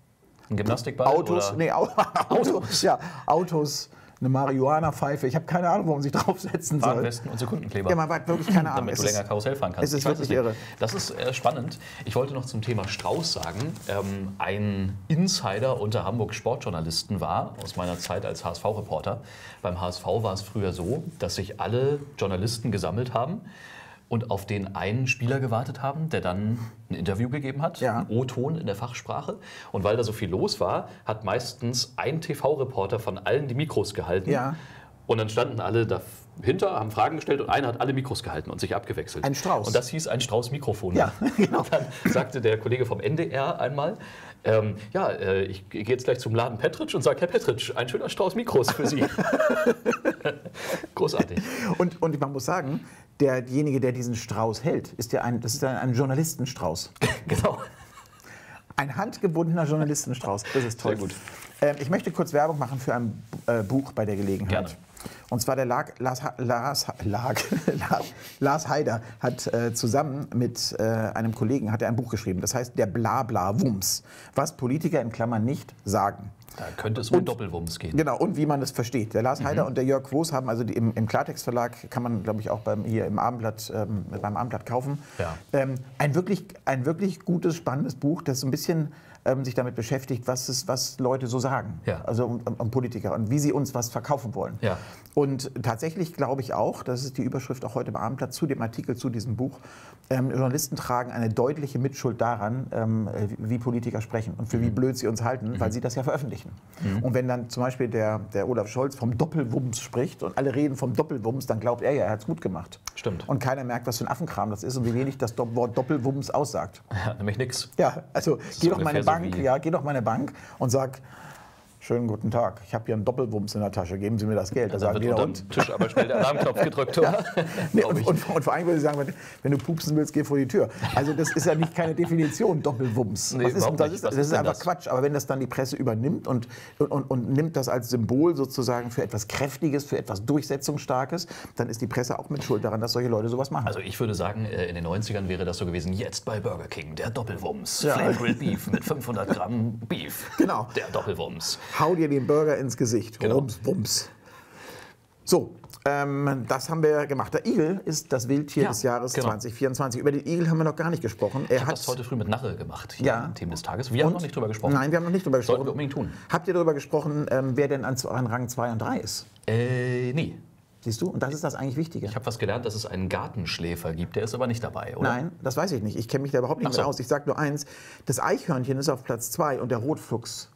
Ein Gymnastikball? Autos, oder? nee, Au *laughs* Autos, ja, Autos, eine Marihuana-Pfeife. Ich habe keine Ahnung, warum sich *laughs* draufsetzen soll. Warnwesten und Sekundenkleber. Ja, man hat wirklich keine Ahnung. damit du länger Karussell fahren kannst. es ist wirklich irre. Das ist äh, spannend. Ich wollte noch zum Thema Strauß sagen. Ähm, ein Insider unter Hamburg Sportjournalisten war, aus meiner Zeit als HSV-Reporter. Beim HSV war es früher so, dass sich alle Journalisten gesammelt haben und auf den einen Spieler gewartet haben, der dann ein Interview gegeben hat, Ja. O-Ton in der Fachsprache. Und weil da so viel los war, hat meistens ein TV-Reporter von allen die Mikros gehalten. Ja. Und dann standen alle dahinter, haben Fragen gestellt und einer hat alle Mikros gehalten und sich abgewechselt. Ein Strauß. Und das hieß ein Strauß-Mikrofon. Ja, *laughs* genau. Und dann sagte der Kollege vom NDR einmal, ähm, ja, äh, ich gehe jetzt gleich zum Laden Petritsch und sage, Herr Petritsch, ein schöner Strauß Mikros für Sie. *laughs* Großartig. Und, und man muss sagen, derjenige, der diesen Strauß hält, ist ja ein, das ist ein, ein Journalistenstrauß. *laughs* genau. Ein handgebundener Journalistenstrauß. Das ist toll. Sehr gut. Ähm, ich möchte kurz Werbung machen für ein äh, Buch bei der Gelegenheit. Gerne. Und zwar der Lag, Lars, Lars, Lag, *laughs* Lars, Haider hat äh, zusammen mit äh, einem Kollegen hat er ein Buch geschrieben. Das heißt Der Blabla-Wumms. Was Politiker in Klammern nicht sagen. Da könnte es um Doppelwumms gehen. Genau, und wie man es versteht. Der Mhm. Lars Heider und der Jörg Woos haben also die, im, im Klartext Verlag, kann man glaube ich auch beim, hier im Abendblatt, ähm, beim Abendblatt kaufen, Ja. ähm, ein, wirklich, ein wirklich gutes, spannendes Buch, das so ein bisschen ähm, sich damit beschäftigt, was, es, was Leute so sagen, Ja. also um, um, Politiker und wie sie uns was verkaufen wollen. Ja. Und tatsächlich glaube ich auch, das ist die Überschrift auch heute im Abendblatt zu dem Artikel zu diesem Buch, ähm, Journalisten tragen eine deutliche Mitschuld daran, ähm, äh, wie Politiker sprechen und Mhm. für wie blöd sie uns halten, weil sie das ja veröffentlichen. Und wenn dann zum Beispiel der, der Olaf Scholz vom Doppelwumms spricht und alle reden vom Doppelwumms, dann glaubt er ja, er hat es gut gemacht. Stimmt. Und keiner merkt, was für ein Affenkram das ist und wie wenig das Wort Doppelwumms aussagt. Ja, nämlich nix. Ja, also geh doch so Bank, wie- ja, geh doch meine Bank und sag, schönen guten Tag, ich habe hier einen Doppelwumms in der Tasche, geben Sie mir das Geld. Da Da sagen die, und? Tisch aber schnell der Alarmknopf *laughs* gedrückt, oder? *laughs* Nee, und, und, und vor allem würde ich sagen, wenn, du pupsen willst, geh vor die Tür. Also das ist ja nicht keine Definition, Doppelwumms. Nee, ist, das ist, das ist einfach das? Quatsch. Aber wenn das dann die Presse übernimmt und, und, und, nimmt das als Symbol sozusagen für etwas Kräftiges, für etwas Durchsetzungsstarkes, dann ist die Presse auch mit Schuld daran, dass solche Leute sowas machen. Also ich würde sagen, äh, in den 90ern wäre das so gewesen, jetzt bei Burger King, der Doppelwumms. Ja. Flame Grilled Beef mit 500 Gramm Beef. Genau. Der Doppelwumms. Hau dir den Burger ins Gesicht. Genau. Rums, Wumms. So, ähm, das haben wir gemacht. Der Igel ist das Wildtier Ja, des Jahres genau. 2024. Über den Igel haben wir noch gar nicht gesprochen. Er Ich habe das heute früh mit Narre gemacht, hier Ja. im Team des Tages. Wir haben noch nicht drüber gesprochen. Nein, wir haben noch nicht drüber gesprochen. Sollten wir unbedingt tun. Habt ihr darüber gesprochen, ähm, wer denn an, an Rang 2 und 3 ist? Äh, nee. Siehst du? Und das ist das eigentlich Wichtige. Ich habe was gelernt, dass es einen Gartenschläfer gibt, der ist aber nicht dabei, oder? Nein, das weiß ich nicht. Ich kenne mich da überhaupt nicht Ach mehr so. aus. Ich sage nur eins: Das Eichhörnchen ist auf Platz 2 und der Rotfuchs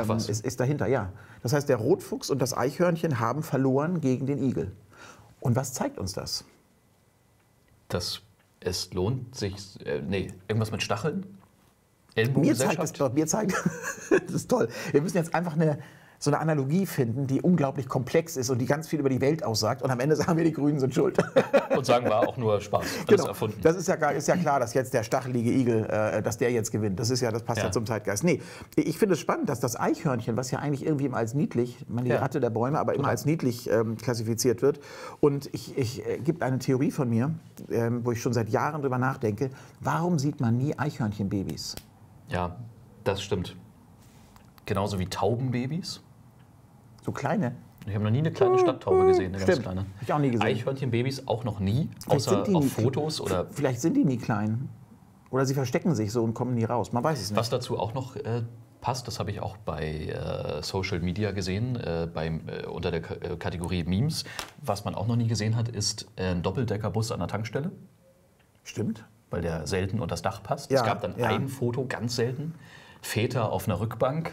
ähm, was. ist, ist dahinter, ja. Das heißt, der Rotfuchs und das Eichhörnchen haben verloren gegen den Igel. Und was zeigt uns das? Dass es lohnt sich, äh, nee, irgendwas mit Stacheln? Mir zeigt es Ellenbogengesellschaft? mir zeigt, *laughs* das ist toll. Wir müssen jetzt einfach eine, so eine Analogie finden, die unglaublich komplex ist und die ganz viel über die Welt aussagt. Und am Ende *laughs* sagen wir, die Grünen sind schuld. Und sagen war auch nur Spaß, alles Genau. erfunden. Das ist ja, klar- ist ja klar, dass jetzt der stachelige Igel, äh, dass der jetzt gewinnt. Das ist ja, das passt ja, Ja. zum Zeitgeist. Nee, ich finde es spannend, dass das Eichhörnchen, was ja eigentlich irgendwie immer als niedlich, ich meine, die Ja. Ratte der Bäume, aber immer als niedlich ähm, klassifiziert wird. Und ich, ich äh, gibt eine Theorie von mir, ähm, wo ich schon seit Jahren drüber nachdenke. Warum sieht man nie Eichhörnchenbabys? Ja, das stimmt. Genauso wie Taubenbabys. So kleine. Ich habe noch nie eine kleine Stadttaube gesehen, eine ganz Stimmt. kleine. Hab ich auch nie gesehen. Eichhörnchenbabys auch noch nie, Vielleicht außer sind die auf nie- Fotos oder Vielleicht sind die nie klein. Oder sie verstecken sich so und kommen nie raus. Man weiß es nicht. Was dazu auch noch äh, passt, das habe ich auch bei äh, Social Media gesehen, äh, beim, äh, unter der K äh, Kategorie Memes. Was man auch noch nie gesehen hat, ist äh, ein Doppeldeckerbus an der Tankstelle, Stimmt. weil der selten unter das Dach passt. Ja, es gab dann ja. ein Foto, ganz selten, Väter auf einer Rückbank.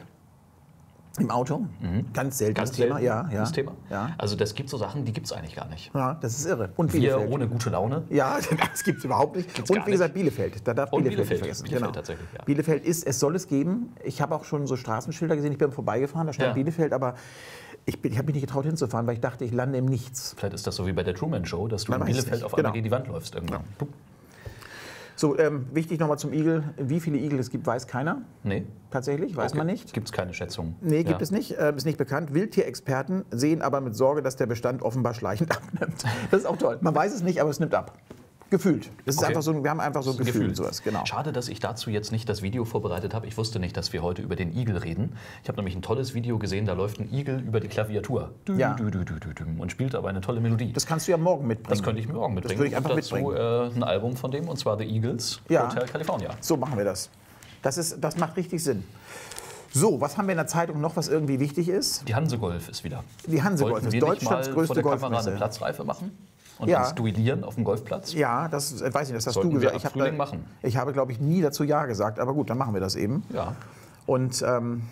Im Auto? Ganz selten Mhm. Ganz Thema. Ja, ja. das Thema. Ja. Also das gibt so Sachen, die gibt es eigentlich gar nicht. ja, das ist irre. Und Wir Bielefeld. ohne gute Laune. Ja, *laughs* das gibt es überhaupt nicht. Gibt's und wie gesagt, Bielefeld. Da darf Und Bielefeld, Bielefeld, nicht vergessen. Bielefeld genau. tatsächlich, ja. Bielefeld ist, es soll es geben. Ich habe auch schon so Straßenschilder gesehen. Ich bin vorbeigefahren, da stand Ja. Bielefeld, aber ich, bin- ich habe mich nicht getraut hinzufahren, weil ich dachte, ich lande im Nichts. Vielleicht ist das so wie bei der Truman Show, dass du Man in Bielefeld auf einmal Genau. gegen die Wand läufst irgendwann. So, ähm, wichtig nochmal zum Igel. Wie viele Igel es gibt, weiß keiner. Nee, Tatsächlich, weiß man nicht. Gibt es keine Schätzung. Nee, gibt Ja. es nicht. Äh, ist nicht bekannt. Wildtierexperten sehen aber mit Sorge, dass der Bestand offenbar schleichend *laughs* abnimmt. Das ist auch toll. Man weiß es nicht, aber es nimmt ab. Gefühlt. Das ist Okay. einfach so, wir haben einfach so ein Das Gefühl, Gefühl. sowas. Genau. Schade, dass ich dazu jetzt nicht das Video vorbereitet habe. Ich wusste nicht, dass wir heute über den Igel reden. Ich habe nämlich ein tolles Video gesehen, da läuft ein Igel über die Klaviatur. Dü, Ja. dü, dü, dü, dü, dü, und spielt aber eine tolle Melodie. Das kannst du ja morgen mitbringen. Das könnte ich morgen mitbringen. würde ich einfach dazu mitbringen. äh, ein Album von dem, und zwar The Eagles, Ja. Hotel California. So machen wir das. Das, ist, das macht richtig Sinn. So, was haben wir in der Zeitung noch, was irgendwie wichtig ist? Die Hansegolf ist wieder. Die Hansegolf Wollten ist Deutschlands größte Golfmesse. eine Platzreife machen und Ja. duellieren auf dem Golfplatz? Ja, das äh, weiß ich nicht, das hast Sollten du wir gesagt. ab Ich, hab da- machen. ich habe, glaube ich, nie dazu Ja gesagt, aber gut, dann machen wir das eben. Ja. Und ähm,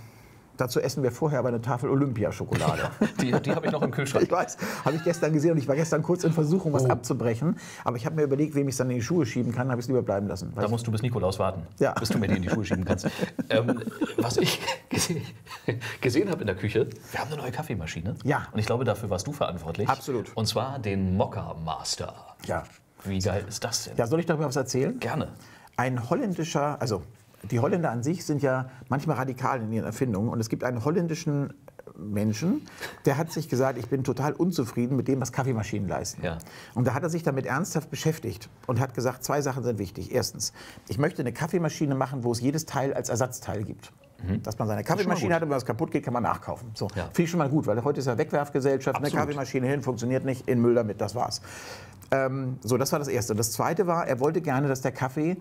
dazu essen wir vorher aber eine Tafel Olympiaschokolade. Die, die habe ich noch im Kühlschrank. *laughs* Ich weiß, habe ich gestern gesehen und ich war gestern kurz in Versuchung, Oh. was abzubrechen. Aber ich habe mir überlegt, wem ich es dann in die Schuhe schieben kann, habe ich es lieber bleiben lassen. Da musst du bis Nikolaus warten, Ja. bis du mir die in die Schuhe schieben kannst. *laughs* ähm, was ich gese gesehen habe in der Küche, wir haben eine neue Kaffeemaschine. Ja. Und ich glaube, dafür warst du verantwortlich. Absolut. Und zwar den Mokka Master. ja. Wie geil ist das denn? ja, soll ich darüber was erzählen? Gerne. Ein holländischer, also die Holländer an sich sind ja manchmal radikal in ihren Erfindungen und es gibt einen holländischen Menschen, der hat sich gesagt, ich bin total unzufrieden mit dem, was Kaffeemaschinen leisten. Ja. Und da hat er sich damit ernsthaft beschäftigt und hat gesagt, zwei Sachen sind wichtig. Erstens, ich möchte eine Kaffeemaschine machen, wo es jedes Teil als Ersatzteil gibt. Dass man seine Kaffeemaschine hat und wenn was kaputt geht, kann man nachkaufen. So, Ja. finde ich schon mal gut, weil heute ist ja Wegwerfgesellschaft, eine Absolut. Kaffeemaschine hin, funktioniert nicht, in Müll damit, das war's. Ähm, so, das war das Erste. Das Zweite war, er wollte gerne, dass der Kaffee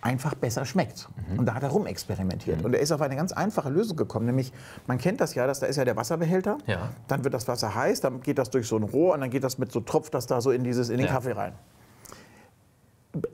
einfach besser schmeckt. Mhm. Und da hat er rumexperimentiert. Und er ist auf eine ganz einfache Lösung gekommen, nämlich, man kennt das ja, dass da ist ja der Wasserbehälter, Ja. dann wird das Wasser heiß, dann geht das durch so ein Rohr und dann geht das mit so, tropft das da so in, dieses, in den Ja. Kaffee rein.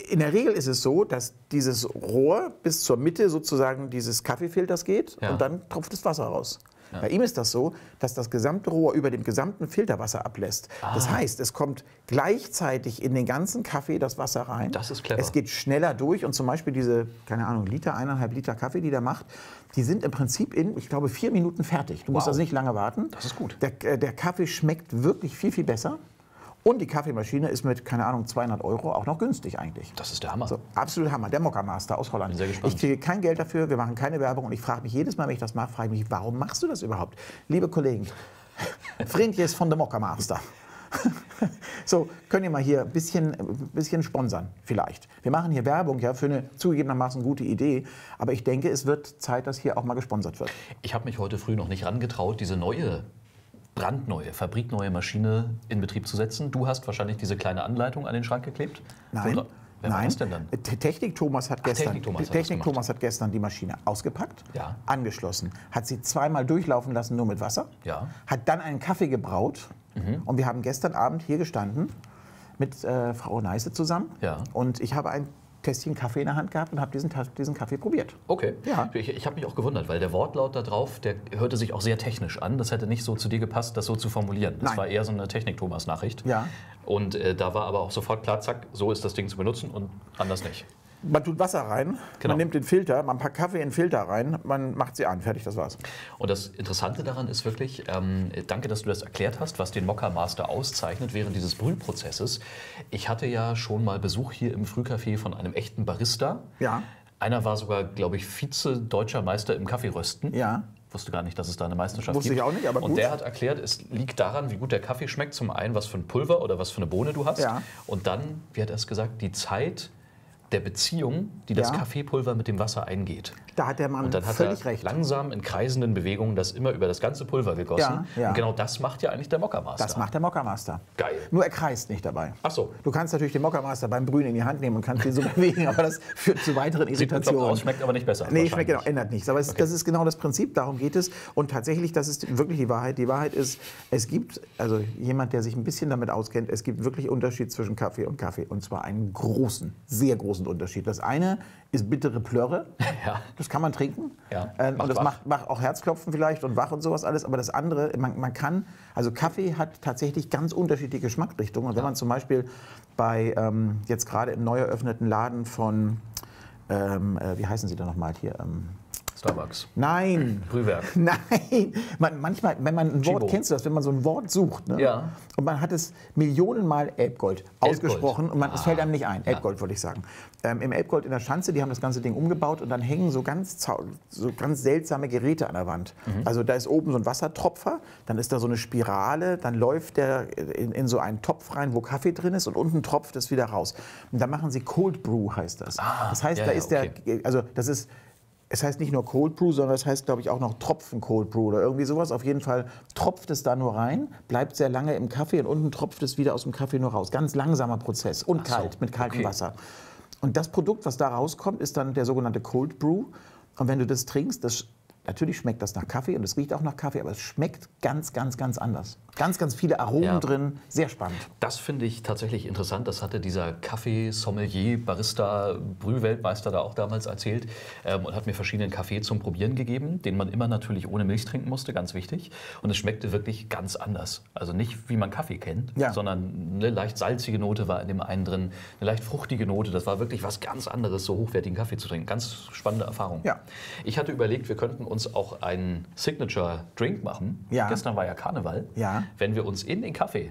In der Regel ist es so, dass dieses Rohr bis zur Mitte sozusagen dieses Kaffeefilters geht Ja. und dann tropft das Wasser raus. Bei ihm ist das so, dass das gesamte Rohr über dem gesamten Filterwasser ablässt. Das Ah. heißt, es kommt gleichzeitig in den ganzen Kaffee das Wasser rein. Das ist clever. Es geht schneller durch und zum Beispiel diese, keine Ahnung, Liter, eineinhalb Liter Kaffee, die der macht, die sind im Prinzip in, ich glaube, vier Minuten fertig. Du musst Wow. also nicht lange warten. Das ist gut. Der, äh, der Kaffee schmeckt wirklich viel, viel besser. Und die Kaffeemaschine ist mit, keine Ahnung, 200 Euro auch noch günstig eigentlich. Das ist der Hammer. So, absolut Hammer. Der Mokka Master aus Holland. Bin sehr gespannt. Ich kriege kein Geld dafür, wir machen keine Werbung und ich frage mich jedes Mal, wenn ich das mache, frage ich mich, warum machst du das überhaupt? Liebe Kollegen, *laughs* Vriendjes von der Mokka Master. *laughs* So, könnt ihr mal hier ein bisschen, ein bisschen sponsern, vielleicht. Wir machen hier Werbung ja, für eine zugegebenermaßen gute Idee, aber ich denke, es wird Zeit, dass hier auch mal gesponsert wird. Ich habe mich heute früh noch nicht rangetraut, diese neue, brandneue, fabrikneue Maschine in Betrieb zu setzen. Du hast wahrscheinlich diese kleine Anleitung an den Schrank geklebt? Nein. Oder- Wer Nein. denn dann? Te- Technik Thomas hat gestern, Technik Thomas hat Technik. Thomas hat gestern die Maschine ausgepackt, Ja. angeschlossen, hat sie zweimal durchlaufen lassen, nur mit Wasser, Ja. Mhm. hat dann einen Kaffee gebraut und wir haben gestern Abend hier gestanden mit äh, Frau Neiße zusammen Ja. und ich habe ein Tässchen Kaffee in der Hand gehabt und habe diesen, diesen Kaffee probiert. Okay. Ja. Ich, ich habe mich auch gewundert, weil der Wortlaut da drauf, der hörte sich auch sehr technisch an. Das hätte nicht so zu dir gepasst, das so zu formulieren. Das Nein. war eher so eine Technik-Thomas-Nachricht. Ja. Und äh, da war aber auch sofort klar, zack, so ist das Ding zu benutzen und anders nicht. Man tut Wasser rein, Genau. man nimmt den Filter, man packt Kaffee in den Filter rein, man macht sie an, fertig, das war's. Und das Interessante daran ist wirklich, ähm, danke, dass du das erklärt hast, was den Mokka Master auszeichnet während dieses Brühprozesses. Ich hatte ja schon mal Besuch hier im Frühcafé von einem echten Barista. Ja. Einer war sogar, glaube ich, Vize-Deutscher Meister im Kaffeerösten. Ja. Wusste gar nicht, dass es da eine Meisterschaft Wusste gibt. ich auch nicht, aber Und gut. der hat erklärt, es liegt daran, wie gut der Kaffee schmeckt. Zum einen, was für ein Pulver oder was für eine Bohne du hast. Ja. Und dann, wie hat er es gesagt, die Zeit der Beziehung, die das Ja. Kaffeepulver mit dem Wasser eingeht. Da hat der Mann Und dann hat völlig er recht. langsam in kreisenden Bewegungen das immer über das ganze Pulver gegossen. Ja, ja. Und genau das macht ja eigentlich der Mokka Master. Das macht der Mokka Master. Geil. Nur er kreist nicht dabei. Ach so. Du kannst natürlich den Mokka Master beim Brühen in die Hand nehmen und kannst ihn so *laughs* bewegen, aber das führt zu weiteren Sieht Irritationen. aus, schmeckt aber nicht besser. Nee, schmeckt genau, ändert nichts. Aber es, das ist genau das Prinzip, darum geht es. Und tatsächlich, das ist wirklich die Wahrheit. Die Wahrheit ist, es gibt, also jemand, der sich ein bisschen damit auskennt, es gibt wirklich Unterschied zwischen Kaffee und Kaffee. Und zwar einen großen, sehr großen Unterschied. Das eine ist bittere Plörre. *laughs* Ja. Das kann man trinken. Ja, Äh, und das macht, macht auch Herzklopfen vielleicht und wach und sowas alles. Aber das andere, man, man kann, also Kaffee hat tatsächlich ganz unterschiedliche Geschmacksrichtungen. Und wenn man zum Beispiel bei ähm, jetzt gerade im neu eröffneten Laden von, ähm, äh, wie heißen sie da nochmal hier? Ähm, Starbucks. nein! Brühwerk. *laughs* Nein, man, manchmal, wenn man ein Wort, Chibo. kennst du das, wenn man so ein Wort sucht ne? Ja. und man hat es Millionenmal Elbgold ausgesprochen und man, es fällt einem nicht ein. Elbgold wollte ich sagen. Ähm, Im Elbgold in der Schanze, die haben das ganze Ding umgebaut und dann hängen so ganz, so ganz seltsame Geräte an der Wand. Also da ist oben so ein Wassertropfer, dann ist da so eine Spirale, dann läuft der in, in so einen Topf rein, wo Kaffee drin ist und unten tropft es wieder raus. Und da machen sie Cold Brew, heißt das. das heißt, ja, da ja, ist der, okay. also das ist es heißt nicht nur Cold Brew, sondern es heißt, glaube ich, auch noch Tropfen Cold Brew oder irgendwie sowas. Auf jeden Fall tropft es da nur rein, bleibt sehr lange im Kaffee und unten tropft es wieder aus dem Kaffee nur raus. Ganz langsamer Prozess und so, kalt, mit kaltem okay. Wasser. Und das Produkt, was da rauskommt, ist dann der sogenannte Cold Brew. Und wenn du das trinkst, das, natürlich schmeckt das nach Kaffee und es riecht auch nach Kaffee, aber es schmeckt ganz, ganz, ganz anders. Ganz, ganz viele Aromen Ja. drin, sehr spannend. Das finde ich tatsächlich interessant. Das hatte dieser Kaffee-Sommelier, Barista, Brühweltmeister da auch damals erzählt ähm, und hat mir verschiedenen Kaffee zum Probieren gegeben, den man immer natürlich ohne Milch trinken musste, ganz wichtig. Und es schmeckte wirklich ganz anders. Also nicht wie man Kaffee kennt, Ja. sondern eine leicht salzige Note war in dem einen drin, eine leicht fruchtige Note. Das war wirklich was ganz anderes, so hochwertigen Kaffee zu trinken. Ganz spannende Erfahrung. Ja. Ich hatte überlegt, wir könnten uns auch einen Signature-Drink machen. Ja. Gestern war ja Karneval. Ja. Wenn wir uns in den Kaffee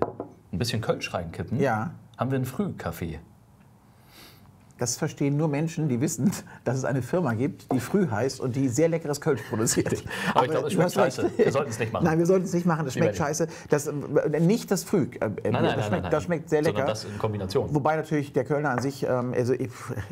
ein bisschen Kölsch reinkippen, Ja. haben wir einen Frühkaffee. das verstehen nur Menschen, die wissen, *laughs* dass es eine Firma gibt, die früh heißt und die sehr leckeres Kölsch produziert. *laughs* Aber ich glaube, es schmeckt hast recht. scheiße. Wir sollten es nicht machen. Nein, wir sollten es nicht machen. Das schmeckt scheiße. Das, äh, nicht das Früh. Äh, Nein, nein, das, nein, schmeckt, nein, nein. das schmeckt sehr lecker. Sondern das in Kombination. Wobei natürlich der Kölner an sich, ähm, also ich,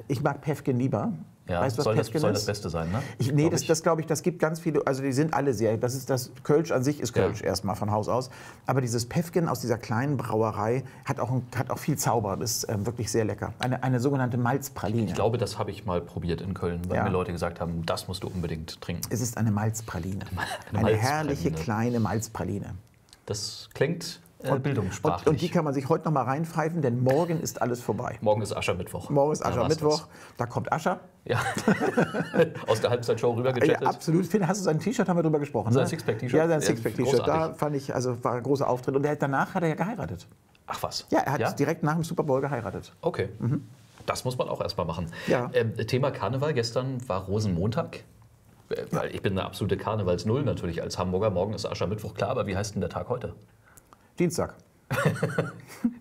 ich mag Pefken lieber. Ja, weißt du, was soll, das, soll das Beste sein, ne? Ich, nee, Glaub das, das glaube ich, das gibt ganz viele, also die sind alle sehr, das ist das, Kölsch an sich ist Ja. Kölsch erstmal von Haus aus, aber dieses Pefken aus dieser kleinen Brauerei hat auch, ein, hat auch viel Zauber, das ist ähm, wirklich sehr lecker. Eine, eine sogenannte Malzpraline. Ich glaube, das habe ich mal probiert in Köln, weil Ja. mir Leute gesagt haben, das musst du unbedingt trinken. es ist eine Malzpraline. Eine, Malzpraline. herrliche kleine Malzpraline. Das klingt äh, Und, bildungssprachlich. und die kann man sich heute noch mal reinpfeifen, denn morgen ist alles vorbei. Morgen ist Aschermittwoch. Morgen ist Aschermittwoch, da kommt Ascher. Ja. *laughs* Aus der Halbzeitshow Ja, rübergechattet. absolut. Finn, hast du sein T-Shirt, haben wir drüber gesprochen. Sein ne? Sixpack-T-Shirt? Ja, sein Ja, Sixpack-T-Shirt. Da fand ich, also war ein großer Auftritt. Und danach hat er ja geheiratet. Ach was. Ja, er hat direkt nach dem Super Bowl geheiratet. Okay. Das muss man auch erstmal machen. Ja. Ähm, Thema Karneval. Gestern war Rosenmontag. Äh, Weil ich bin eine absolute Karnevalsnull natürlich als Hamburger. Morgen ist Aschermittwoch, klar. Aber wie heißt denn der Tag heute? Dienstag. *laughs*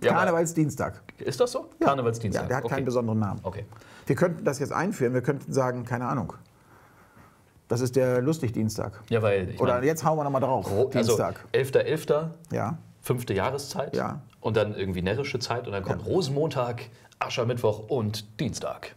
Ja, Karnevalsdienstag. Ist das so? Karnevalsdienstag. Ja, der hat okay. keinen besonderen Namen. Okay. Wir könnten das jetzt einführen. Wir könnten sagen, keine Ahnung. Das ist der Lustigdienstag. Ja, weil Oder mein, jetzt hauen wir nochmal drauf. Also Dienstag. 11.11., ja. fünfte Jahreszeit. Ja. Und dann irgendwie närrische Zeit. Und dann kommt Rosenmontag, Aschermittwoch und Dienstag.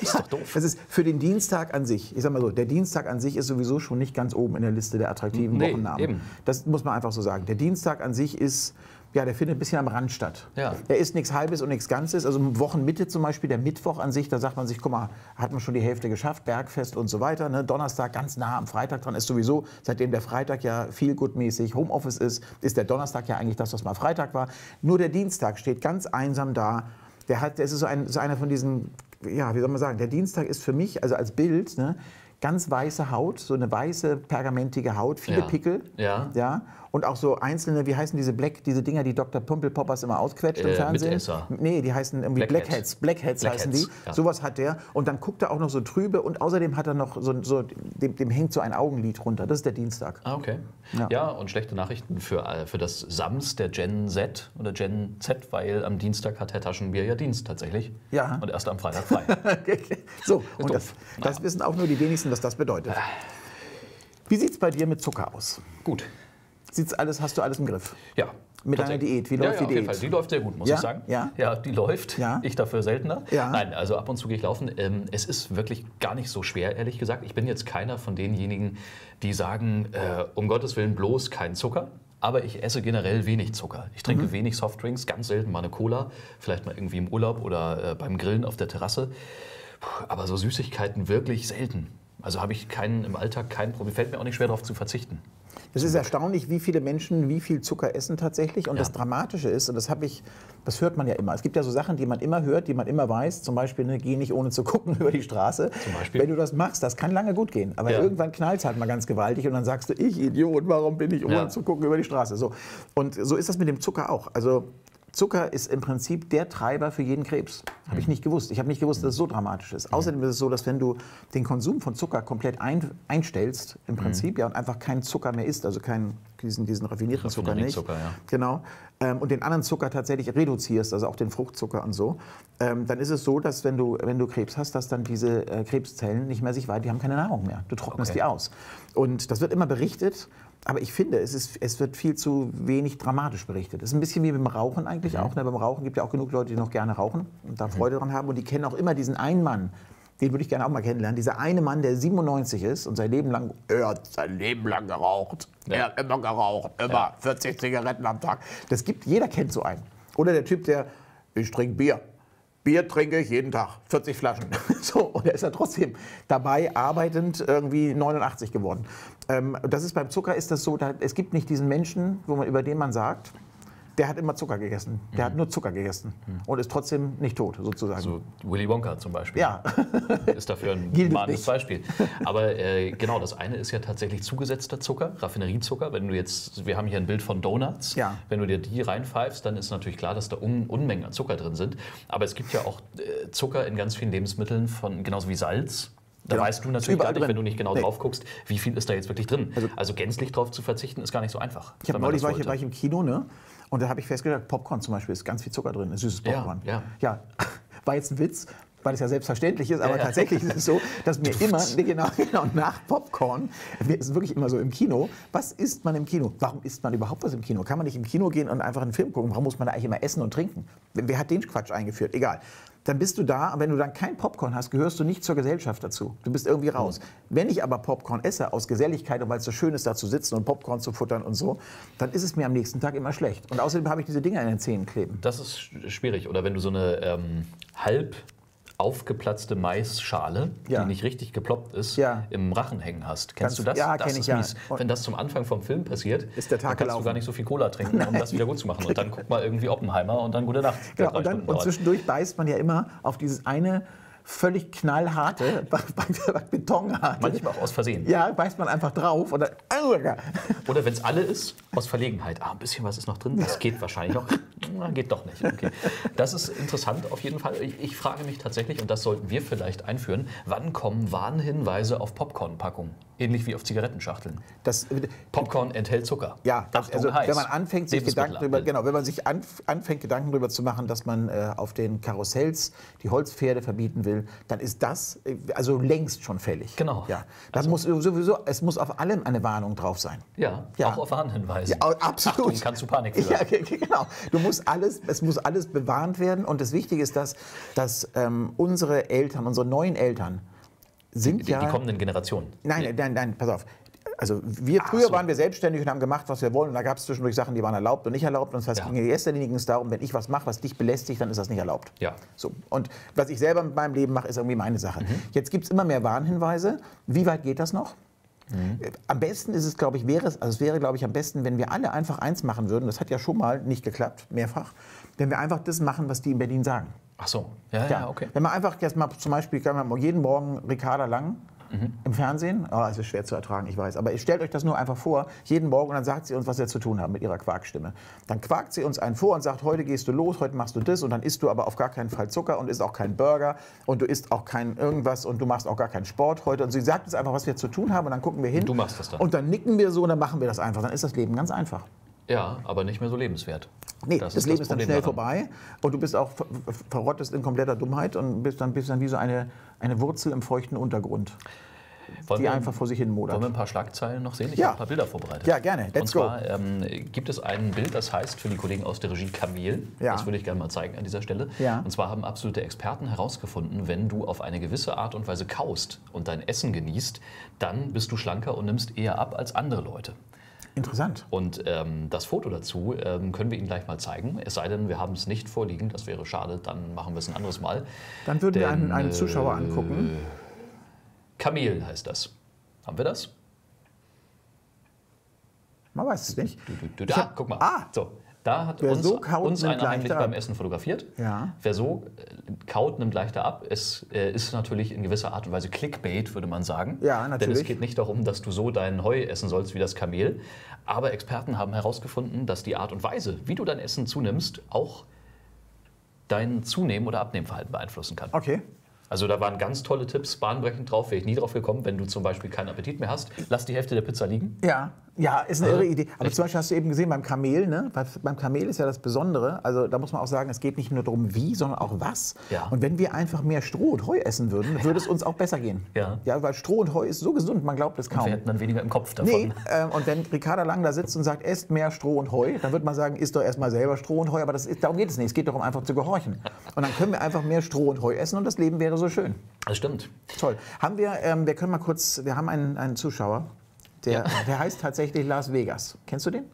Ist doch doof. Das ist für den Dienstag an sich, ich sag mal so, der Dienstag an sich ist sowieso schon nicht ganz oben in der Liste der attraktiven Nee, Wochennamen. eben. Das muss man einfach so sagen. Der Dienstag an sich ist, ja, der findet ein bisschen am Rand statt. Ja. Der ist nichts Halbes und nichts Ganzes. Also Wochenmitte zum Beispiel, der Mittwoch an sich, da sagt man sich, guck mal, hat man schon die Hälfte geschafft, Bergfest und so weiter. Ne? Donnerstag ganz nah am Freitag dran ist sowieso, seitdem der Freitag ja viel gutmäßig Homeoffice ist, ist der Donnerstag ja eigentlich das, was mal Freitag war. Nur der Dienstag steht ganz einsam da. Der hat, das ist so, ein, so einer von diesen, ja, wie soll man sagen, der Dienstag ist für mich, also als Bild, ne, ganz weiße Haut, so eine weiße, pergamentige Haut, viele Ja. Pickel. Ja. ja. Und auch so einzelne, wie heißen diese Black, diese Dinger, die Dr. Pumpelpoppers immer ausquetscht im Äh, Fernsehen? Mitesser. Nee, die heißen irgendwie Blackheads. Blackheads. Blackheads heißen die. Ja. Sowas hat der. Und dann guckt er auch noch so trübe und außerdem hat er noch so, so dem, dem hängt so ein Augenlid runter. Das ist der Dienstag. Ah, okay. Ja. Ja. und schlechte Nachrichten für, äh, für das Sams der Gen Z oder Gen Z, weil am Dienstag hat Herr Taschenbier ja Dienst tatsächlich. Ja. Und erst am Freitag frei. *laughs* so, *laughs* und das, das wissen auch nur die wenigsten, was das bedeutet. Wie sieht es bei dir mit Zucker aus? Gut. Sieht's alles, hast du alles im Griff? Ja. Mit deiner. Diät, wie ja, läuft ja, die auf jeden Diät? Fall. Die läuft sehr gut, muss Ja? ich sagen. Ja? ja, die läuft. Ja? Ich dafür seltener. Ja. Nein, also ab und zu gehe ich laufen. Ähm, es ist wirklich gar nicht so schwer, ehrlich gesagt. Ich bin jetzt keiner von denjenigen, die sagen, äh, um Gottes Willen bloß kein Zucker. Aber ich esse generell wenig Zucker. Ich trinke Mhm. wenig Softdrinks, ganz selten mal eine Cola, vielleicht mal irgendwie im Urlaub oder äh, beim Grillen auf der Terrasse. Puh, Aber so Süßigkeiten wirklich selten. Also habe ich keinen im Alltag kein Problem. Fällt mir auch nicht schwer darauf zu verzichten. Es ist erstaunlich, wie viele Menschen wie viel Zucker essen tatsächlich. Und Ja. das Dramatische ist, und das habe ich, das hört man ja immer. Es gibt ja so Sachen, die man immer hört, die man immer weiß. Zum Beispiel, ne, geh nicht ohne zu gucken *laughs* über die Straße. Zum Beispiel. Wenn du das machst, das kann lange gut gehen. Aber Ja. irgendwann knallt es halt mal ganz gewaltig und dann sagst du, ich Idiot, warum bin ich ohne Ja. zu gucken über die Straße? So. Und so ist das mit dem Zucker auch. Also Zucker ist im Prinzip der Treiber für jeden Krebs. Habe ich Mhm. nicht gewusst. Ich habe nicht gewusst, dass es so dramatisch ist. Außerdem ist es so, dass wenn du den Konsum von Zucker komplett ein, einstellst, im Mhm. Prinzip, ja, und einfach keinen Zucker mehr isst, also keinen, diesen, diesen raffinierten Zucker nicht. Raffineriezucker, ja. Genau. Ähm, und den anderen Zucker tatsächlich reduzierst, also auch den Fruchtzucker und so, ähm, dann ist es so, dass wenn du, wenn du Krebs hast, dass dann diese äh, Krebszellen nicht mehr sich weit, die haben keine Nahrung mehr. Du trocknest Okay. die aus. Und das wird immer berichtet. Aber ich finde, es, ist, es wird viel zu wenig dramatisch berichtet. Es ist ein bisschen wie beim Rauchen eigentlich Mhm. auch. Ne? Beim Rauchen gibt ja auch genug Leute, die noch gerne rauchen und da Freude dran haben. Und die kennen auch immer diesen einen Mann, den würde ich gerne auch mal kennenlernen. Dieser eine Mann, der 97 ist und sein Leben lang, er hat sein Leben lang geraucht. Er hat immer geraucht, immer 40 Zigaretten am Tag. Das gibt, jeder kennt so einen. Oder der Typ, der, ich trinke Bier. Bier trinke ich jeden Tag, 40 Flaschen. *laughs* So, und er ist ja trotzdem dabei arbeitend irgendwie 89 geworden. Ähm, das ist beim Zucker ist das so, da, es gibt nicht diesen Menschen, wo man, über den man sagt, der hat immer Zucker gegessen. Der hat nur Zucker gegessen und ist trotzdem nicht tot, sozusagen. So Willy Wonka zum Beispiel. Ja. *laughs* Ist dafür ein *laughs* mahnendes. Beispiel. Aber *laughs* äh, genau, das eine ist ja tatsächlich zugesetzter Zucker, Raffineriezucker. Wenn du jetzt, wir haben hier ein Bild von Donuts. Ja. Wenn du dir die reinpfeifst, dann ist natürlich klar, dass da Un Unmengen an Zucker drin sind. Aber es gibt ja auch äh, Zucker in ganz vielen Lebensmitteln, von, genauso wie Salz. Da Genau. weißt du natürlich gar nicht, drin. wenn du nicht genau Nee. drauf guckst, wie viel ist da jetzt wirklich drin. Also, gänzlich drauf zu verzichten, ist gar nicht so einfach. Ich habe neulich ich, war ich im Kino, ne? Und da habe ich festgestellt, Popcorn zum Beispiel ist ganz viel Zucker drin, ist süßes Ja, Popcorn. ja. ja. *laughs* War jetzt ein Witz, weil es ja selbstverständlich ist, aber ja. tatsächlich ist es so, dass mir *laughs* immer, *laughs* genau, genau, nach Popcorn, mir ist wirklich immer so im Kino, was isst man im Kino? Warum isst man überhaupt was im Kino? Kann man nicht im Kino gehen und einfach einen Film gucken? Warum muss man da eigentlich immer essen und trinken? Wer hat den Quatsch eingeführt? Egal. Dann bist du da, und wenn du dann kein Popcorn hast, gehörst du nicht zur Gesellschaft dazu. Du bist irgendwie raus. Wenn ich aber Popcorn esse, aus Geselligkeit und weil es so schön ist, da zu sitzen und Popcorn zu futtern und so, dann ist es mir am nächsten Tag immer schlecht. Und außerdem habe ich diese Dinger in den Zähnen kleben. Das ist sch- schwierig. Oder wenn du so eine ähm, halb aufgeplatzte Maisschale, Ja. die nicht richtig geploppt ist, Ja. im Rachen hängen hast. Kennst Ganz- du das? ja, das ich, ist ja. mies. Und- Wenn das zum Anfang vom Film passiert, Ist der Tag dann kannst gelaufen. du gar nicht so viel Cola trinken, *laughs* um das wieder gut zu machen. Und dann guck mal irgendwie Oppenheimer und dann gute Nacht. Genau, und, dann, und zwischendurch beißt man ja immer auf dieses eine völlig knallharte, *laughs* betonharte. Manchmal auch aus Versehen. Ja, beißt man einfach drauf dann. Oder wenn es alle ist, aus Verlegenheit. Ah, ein bisschen was ist noch drin, das geht wahrscheinlich noch. Na, geht doch nicht. Okay. Das ist interessant auf jeden Fall. Ich, ich frage mich tatsächlich, und das sollten wir vielleicht einführen, wann kommen Warnhinweise auf Popcornpackungen? Ähnlich wie auf Zigarettenschachteln. Das, Popcorn enthält Zucker. ja, das, Achtung, also heiß. wenn man anfängt, sich Gedanken Lebensmittelampel. genau, wenn man sich anf anfängt, Gedanken darüber zu machen, dass man äh, auf den Karussells die Holzpferde verbieten will, dann ist das äh, also längst schon fällig. Genau. Ja, das muss sowieso, es muss auf allem eine Warnung drauf sein. Ja, Ja. auch auf Warnhinweise. Ja, absolut. Achtung, kannst du Panik führen. Ja, ge- ge- *laughs* genau. Du musst alles, es muss alles bewarnt werden. Und das Wichtige ist, dass, dass ähm, unsere Eltern, unsere neuen Eltern, sind Die, ja. die kommenden Generationen. Nein, nein, nein, pass auf. Also wir früher so. waren wir selbstständig und haben gemacht, was wir wollen. Und da gab es zwischendurch Sachen, die waren erlaubt und nicht erlaubt. Und das heißt, Ja. ging in erster Linie ging es darum, wenn ich was mache, was dich belästigt, dann ist das nicht erlaubt. Ja. So. Und was ich selber mit meinem Leben mache, ist irgendwie meine Sache. Mhm. Jetzt gibt es immer mehr Warnhinweise. Wie weit geht das noch? Mhm. Äh, Am besten ist es, glaube ich, wäre es, also es wäre, glaube ich, am besten, wenn wir alle einfach eins machen würden. Das hat ja schon mal nicht geklappt, mehrfach. Wenn wir einfach das machen, was die in Berlin sagen. Ach so. Ja, ja, okay. Wenn man einfach jetzt mal zum Beispiel kann man mal jeden Morgen Ricarda Lang Mhm. im Fernsehen, oh, es ist schwer zu ertragen, ich weiß, aber stellt euch das nur einfach vor, jeden Morgen und dann sagt sie uns, was wir zu tun haben mit ihrer Quarkstimme. Dann quakt sie uns einen vor und sagt, heute gehst du los, heute machst du das und dann isst du aber auf gar keinen Fall Zucker und isst auch keinen Burger und du isst auch kein irgendwas und du machst auch gar keinen Sport heute und sie sagt uns einfach, was wir zu tun haben und dann gucken wir hin. du machst das dann. Und dann nicken wir so und dann machen wir das einfach. Dann ist das Leben ganz einfach. Ja, aber nicht mehr so lebenswert. Nee, das, Leben ist dann schnell daran. vorbei und du bist auch ver ver- verrottest in kompletter Dummheit und bist dann, bist dann wie so eine, eine Wurzel im feuchten Untergrund, Wollen die wir- einfach vor sich hin modert. Wollen wir ein paar Schlagzeilen noch sehen? Ich Ja. habe ein paar Bilder vorbereitet. Ja, gerne. Let's Und zwar ähm, gibt es ein Bild, das heißt für die Kollegen aus der Regie Kamel. Ja. Das würde ich gerne mal zeigen an dieser Stelle. Ja. Und zwar haben absolute Experten herausgefunden, wenn du auf eine gewisse Art und Weise kaust und dein Essen genießt, dann bist du schlanker und nimmst eher ab als andere Leute. Interessant. Und ähm, das Foto dazu ähm, können wir Ihnen gleich mal zeigen. Es sei denn, wir haben es nicht vorliegen. Das wäre schade. Dann machen wir es ein anderes Mal. Dann würden wir einen, Denn, einen Zuschauer äh, angucken. Kamel heißt das. Haben wir das? Man weiß es nicht. Du, du, du, hab- guck mal. Ah! So, da hat Wer uns, so kaut, uns einer heimlich beim. Essen fotografiert. Ja. Wer so äh, kaut, nimmt leichter ab. Es äh, ist natürlich in gewisser Art und Weise Clickbait, würde man sagen. Ja, Denn natürlich. es geht nicht darum, dass du so dein Heu essen sollst wie das Kamel. Aber Experten haben herausgefunden, dass die Art und Weise, wie du dein Essen zunimmst, auch dein Zunehmen oder Abnehmverhalten beeinflussen kann. Okay. Also da waren ganz tolle Tipps, bahnbrechend drauf, wäre ich nie drauf gekommen, wenn du zum Beispiel keinen Appetit mehr hast. Lass die Hälfte der Pizza liegen. Ja, ja, ist eine irre Idee. Aber zum Beispiel hast du eben gesehen beim Kamel, ne? Bei- Beim Kamel ist ja das Besondere, also da muss man auch sagen, es geht nicht nur darum, wie, sondern auch was. Ja. Und wenn wir einfach mehr Stroh und Heu essen würden, würde es uns auch besser gehen. Ja. Ja, weil Stroh und Heu ist so gesund, man glaubt es kaum. Wir hätten dann weniger im Kopf davon. Nee, ähm, und wenn Ricarda Lang da sitzt und sagt, esst mehr Stroh und Heu, dann würde man sagen, isst doch erstmal selber Stroh und Heu, aber das ist, darum geht es nicht. Es geht darum, einfach zu gehorchen. Und dann können wir einfach mehr Stroh und Heu essen und das Leben wäre so schön. Das stimmt. Toll. Haben wir, ähm, wir können mal kurz, wir haben einen, einen Zuschauer, der, der heißt tatsächlich Las Vegas. Kennst du den?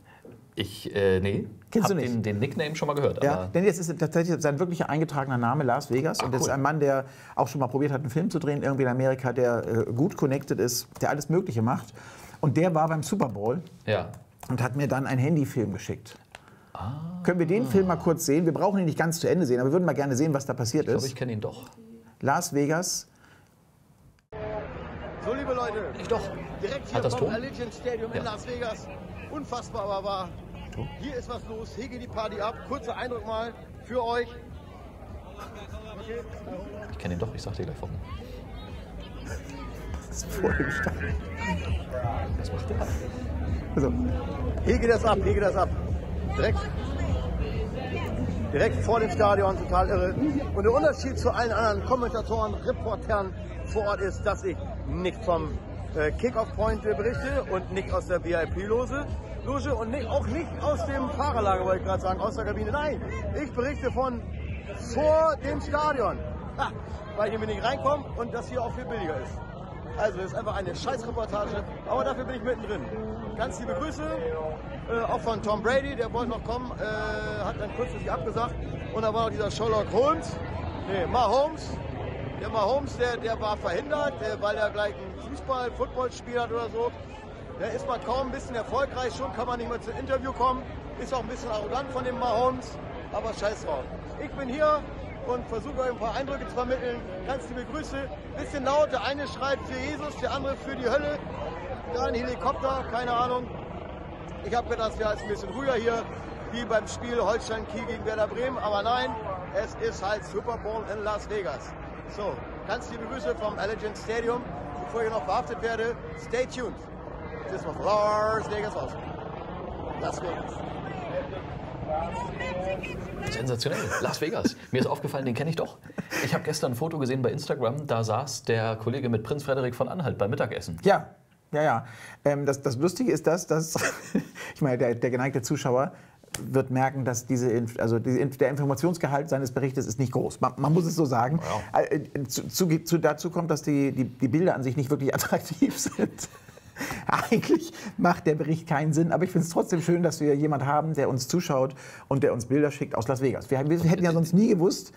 Ich, äh, nee. Kennst du nicht? Den, den Nickname schon mal gehört. Ja, denn jetzt ist tatsächlich sein wirklicher eingetragener Name Las Vegas. und das ist cool. ein Mann, der auch schon mal probiert hat, einen Film zu drehen, irgendwie in Amerika, der äh, gut connected ist, der alles Mögliche macht. Und der war beim Super Bowl ja. und hat mir dann einen Handyfilm geschickt. Ah. Können wir den Film mal kurz sehen? Wir brauchen ihn nicht ganz zu Ende sehen, aber wir würden mal gerne sehen, was da passiert Ich glaube, ist. ich kenne ihn doch. Las Vegas. So, liebe Leute, Ich doch. direkt hier Hat das vom Ton? Allegiant Stadium in Ja. Las Vegas. Unfassbar, aber wahr. Hier ist was los. Hier geht die Party ab. Kurzer Eindruck mal für euch. Ich kenne ihn doch. Ich sag dir gleich warum. Das ist vor dem Start. Was macht der? Also, Hier geht das ab, hier geht das ab. Direkt. Direkt vor dem Stadion, total irre. Und der Unterschied zu allen anderen Kommentatoren, Reportern vor Ort ist, dass ich nicht vom äh, Kick-Off-Point berichte und nicht aus der VIP-Lose. Loge und nicht, auch nicht aus dem Fahrerlager, wollte ich gerade sagen, aus der Kabine. Nein, ich berichte von vor dem Stadion. Ah, weil ich hier nicht reinkomme und das hier auch viel billiger ist. Also das ist einfach eine Scheißreportage, aber dafür bin ich mittendrin. Ganz liebe Grüße, äh, auch von Tom Brady, der wollte noch kommen, äh, hat dann kurzfristig abgesagt. Und da war noch dieser Sherlock Holmes, nee, Mahomes. Der Mahomes, der, der war verhindert, der, weil er gleich ein Fußball, Footballspiel hat oder so. Da ist man kaum ein bisschen erfolgreich, schon kann man nicht mehr zum Interview kommen. Ist auch ein bisschen arrogant von dem Mahomes, aber scheiß drauf. Ich bin hier und versuche euch ein paar Eindrücke zu vermitteln. Ganz liebe Grüße. Bisschen laut, der eine schreit für Jesus, der andere für die Hölle. Da ein Helikopter, keine Ahnung. Ich habe gedacht, es wäre ein bisschen ruhiger hier, wie beim Spiel Holstein Kiel gegen Werder Bremen. Aber nein, es ist halt Super Bowl in Las Vegas. So, ganz liebe Grüße vom Allegiant Stadium. Bevor ich noch verhaftet werde, stay tuned. Das war Lars Vegas aus. Las Vegas. Sensationell. Las Vegas. Mir ist aufgefallen, den kenne ich doch. Ich habe gestern ein Foto gesehen bei Instagram, da saß der Kollege mit Prinz Frederik von Anhalt beim Mittagessen. Ja, ja, ja. Ähm, das, das Lustige ist das, dass, *laughs* ich meine, der, der geneigte Zuschauer wird merken, dass diese, also die, der Informationsgehalt seines Berichtes ist nicht groß. Man, man muss es so sagen. Äh, Zu, zu, zu, dazu kommt, dass die, die, die Bilder an sich nicht wirklich *laughs* attraktiv sind. *laughs* Eigentlich macht der Bericht keinen Sinn, aber ich finde es trotzdem schön, dass wir jemanden haben, der uns zuschaut und der uns Bilder schickt aus Las Vegas. Wir, wir hätten ja sonst nie gewusst,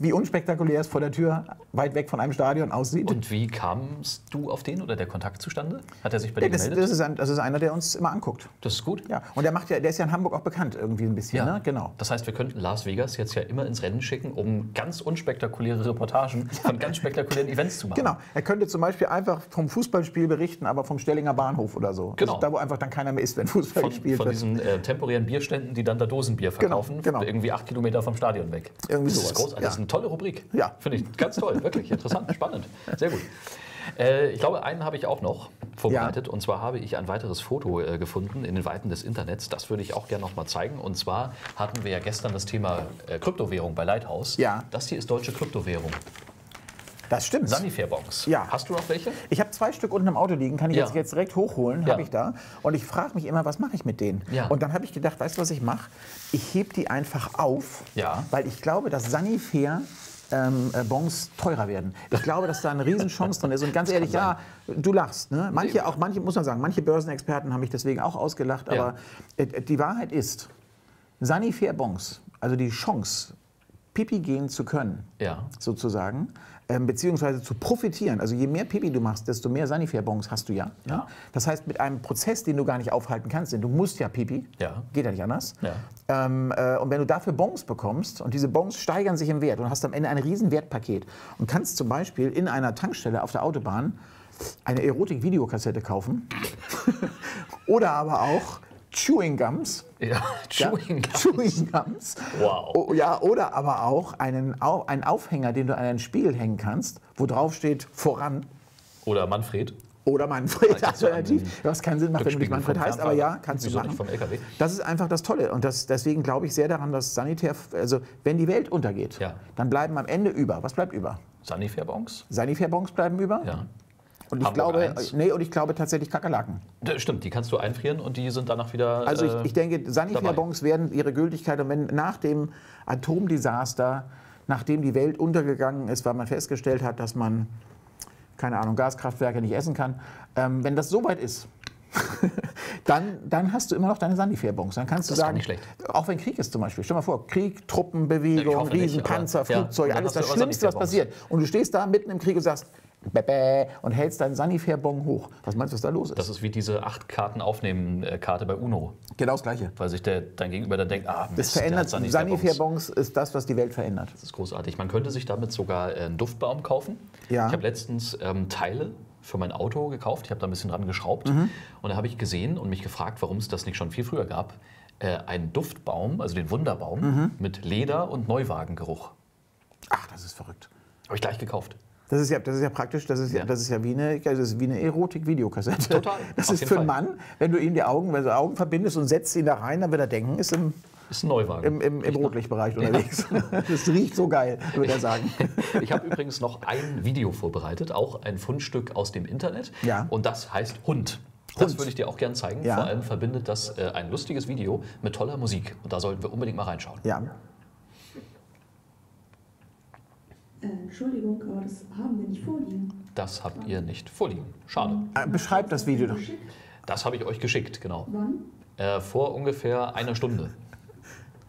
wie unspektakulär es vor der Tür weit weg von einem Stadion aussieht. Und wie kamst du auf den oder der Kontakt zustande? Hat er sich bei dir Ja, das, gemeldet? das, ist ein, das ist einer, der uns immer anguckt. Das ist gut. Ja, und der, macht ja, der ist ja in Hamburg auch bekannt irgendwie ein bisschen, ne? Genau. Das heißt, wir könnten Las Vegas jetzt ja immer ins Rennen schicken, um ganz unspektakuläre Reportagen von ganz spektakulären Events zu machen. Genau. Er könnte zum Beispiel einfach vom Fußballspiel berichten, aber vom Stellinger Bahnhof oder so. Genau. Also da, wo einfach dann keiner mehr ist, wenn Fußball Von, gespielt von wird. diesen äh, temporären Bierständen, die dann da Dosenbier verkaufen, genau. irgendwie acht Kilometer vom Stadion weg. Irgendwie das ist sowas, großartig. Ist ja. Eine tolle Rubrik. Ja. Finde ich ganz toll, wirklich interessant, *laughs* spannend. Sehr gut. Äh, ich glaube, einen habe ich auch noch vorbereitet. Und zwar habe ich ein weiteres Foto äh, gefunden in den Weiten des Internets. Das würde ich auch gerne noch mal zeigen. Und zwar hatten wir ja gestern das Thema äh, Kryptowährung bei Lighthouse. Ja. Das hier ist deutsche Kryptowährung. Das stimmt. Sanifair-Box. Ja. Hast du noch welche? Ich habe zwei Stück unten im Auto liegen, kann ich Ja. jetzt, jetzt direkt hochholen, Ja. habe ich da. Und ich frage mich immer, was mache ich mit denen? Ja. Und dann habe ich gedacht, weißt du, was ich mache? Ich heb die einfach auf, Ja. weil ich glaube, dass Sanifair ähm, äh, Bons teurer werden. Ich glaube, dass da eine Riesenchance drin ist. Und ganz ehrlich, ja, du lachst. Ne? Manche, auch manche, muss man sagen, manche Börsenexperten haben mich deswegen auch ausgelacht. Ja. Aber äh, die Wahrheit ist, Sanifair Bons, also die Chance, Pipi gehen zu können, Ja. sozusagen, ähm, beziehungsweise zu profitieren. Also je mehr Pipi du machst, desto mehr Sanifair-Bons hast du ja. Ne? Das heißt, mit einem Prozess, den du gar nicht aufhalten kannst, denn du musst ja Pipi, Ja. geht ja nicht anders. Ähm, äh, und wenn du dafür Bons bekommst und diese Bons steigern sich im Wert und hast am Ende ein riesen Wertpaket und kannst zum Beispiel in einer Tankstelle auf der Autobahn eine Erotik-Videokassette kaufen *laughs* oder aber auch Chewing Gums. Ja. Chewing Gum. Chewing Gums. Wow. O, ja, oder aber auch einen, einen Aufhänger, den du an einen Spiegel hängen kannst, wo drauf steht voran Oder Manfred. Oder Manfred. Einen Alternativ. Was keinen Sinn macht, wenn du nicht Manfred heißt, aber ja, kannst du machen. Das ist einfach das Tolle. Und das, deswegen glaube ich sehr daran, dass Sanitär, also wenn die Welt untergeht, Ja. dann bleiben am Ende über. Was bleibt über? Sanifair-Bonks? Sanifair-Bons bleiben über. Ja. Und ich, Hamburg glaube, nee, und ich glaube tatsächlich Kakerlaken. Das stimmt, die kannst du einfrieren und die sind danach wieder. Also äh, ich, ich denke, Sanifair-Bons werden ihre Gültigkeit und wenn nach dem Atomdesaster, nachdem die Welt untergegangen ist, weil man festgestellt hat, dass man, keine Ahnung, Gaskraftwerke nicht essen kann, ähm, wenn das soweit ist, *laughs* dann, dann hast du immer noch deine Sanifair-Bons. Dann kannst du Das gar sagen, nicht schlecht. auch wenn Krieg ist zum Beispiel, stell mal vor, Krieg, Truppenbewegung, nicht, Riesenpanzer, ja. Flugzeuge, alles das du Schlimmste, was passiert. Und du stehst da mitten im Krieg und sagst, und hältst deinen Sanifair-Bon hoch. Was meinst du, was da los ist? Das ist wie diese acht Karten aufnehmen Karte bei Uno, genau das Gleiche. weil sich der dein Gegenüber dann denkt, ah, Mist, Das der verändert. Sanifair-Bons ist das, was die Welt verändert. Das ist großartig. Man könnte sich damit sogar äh, einen Duftbaum kaufen. Ja. Ich habe letztens ähm, Teile für mein Auto gekauft. Ich habe da ein bisschen dran geschraubt. Mhm. Und da habe ich gesehen und mich gefragt, warum es das nicht schon viel früher gab. Äh, einen Duftbaum, also den Wunderbaum, Mhm. mit Leder- und Neuwagengeruch. Ach, das ist verrückt. Habe ich gleich gekauft. Das ist ja, das ist ja praktisch, das ist ja, Ja. das ist ja wie eine, das ist wie eine Erotik-Videokassette. Total, *laughs* Das ist für Fall. einen Mann, wenn du ihm die Augen, wenn du Augen verbindest und setzt ihn da rein, dann wird er denken, ist im, Ist ein Neuwagen. im, im, im Rotlichtbereich unterwegs. *laughs* *laughs* Das riecht so geil, würde er sagen. Ich habe übrigens noch ein Video vorbereitet, auch ein Fundstück aus dem Internet. Ja. Und das heißt Hund. Das Hund. würde ich dir auch gerne zeigen. Ja. Vor allem verbindet das äh, ein lustiges Video mit toller Musik. Und da sollten wir unbedingt mal reinschauen. Ja. Äh, Entschuldigung, aber das haben wir nicht vorliegen. Das habt ihr nicht vorliegen. Schade. Äh, Beschreib das Video doch. Das habe ich euch geschickt, genau. Wann? Äh, vor ungefähr einer Stunde.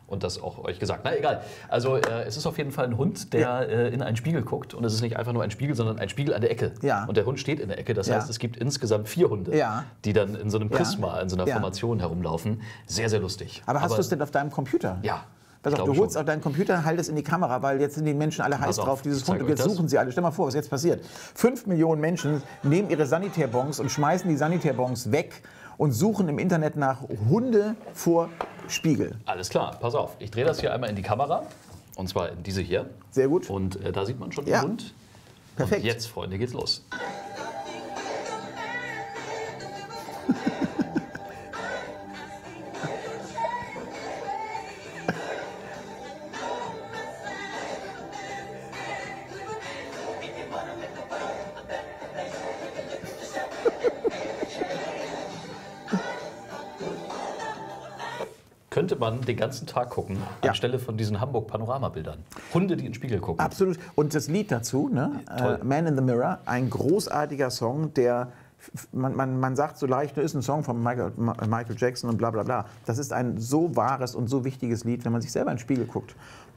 Und das auch euch gesagt. Na egal. Also äh, es ist auf jeden Fall ein Hund, der Ja. äh, in einen Spiegel guckt. Und es ist nicht einfach nur ein Spiegel, sondern ein Spiegel an der Ecke. Ja. Und der Hund steht in der Ecke. Das Ja. heißt, es gibt insgesamt vier Hunde, Ja. die dann in so einem Ja. Prisma, in so einer Ja. Formation herumlaufen. Sehr, sehr lustig. Aber hast du es denn auf deinem Computer? Ja. Pass auf, du holst schon. auf deinen Computer, halt es in die Kamera, weil jetzt sind die Menschen alle heiß auf, drauf, dieses Hund. Und jetzt suchen sie alle. Stell mal vor, was jetzt passiert. Fünf Millionen Menschen nehmen ihre Sanitärbons und schmeißen die Sanitärbons weg und suchen im Internet nach Hunde vor Spiegel. Alles klar, pass auf. Ich drehe das hier einmal in die Kamera. Und zwar in diese hier. Sehr gut. Und äh, da sieht man schon Ja. den Hund. Perfekt. Und jetzt, Freunde, geht's los. Den ganzen Tag gucken, Ja. anstelle von diesen Hamburg-Panoramabildern. Hunde, die in den Spiegel gucken. Absolut. Und das Lied dazu, ne? Toll. Äh, Man in the Mirror, ein großartiger Song, der man, man, man sagt so leicht, das ist ein Song von Michael, Michael Jackson und bla bla bla. Das ist ein so wahres und so wichtiges Lied, wenn man sich selber in den Spiegel guckt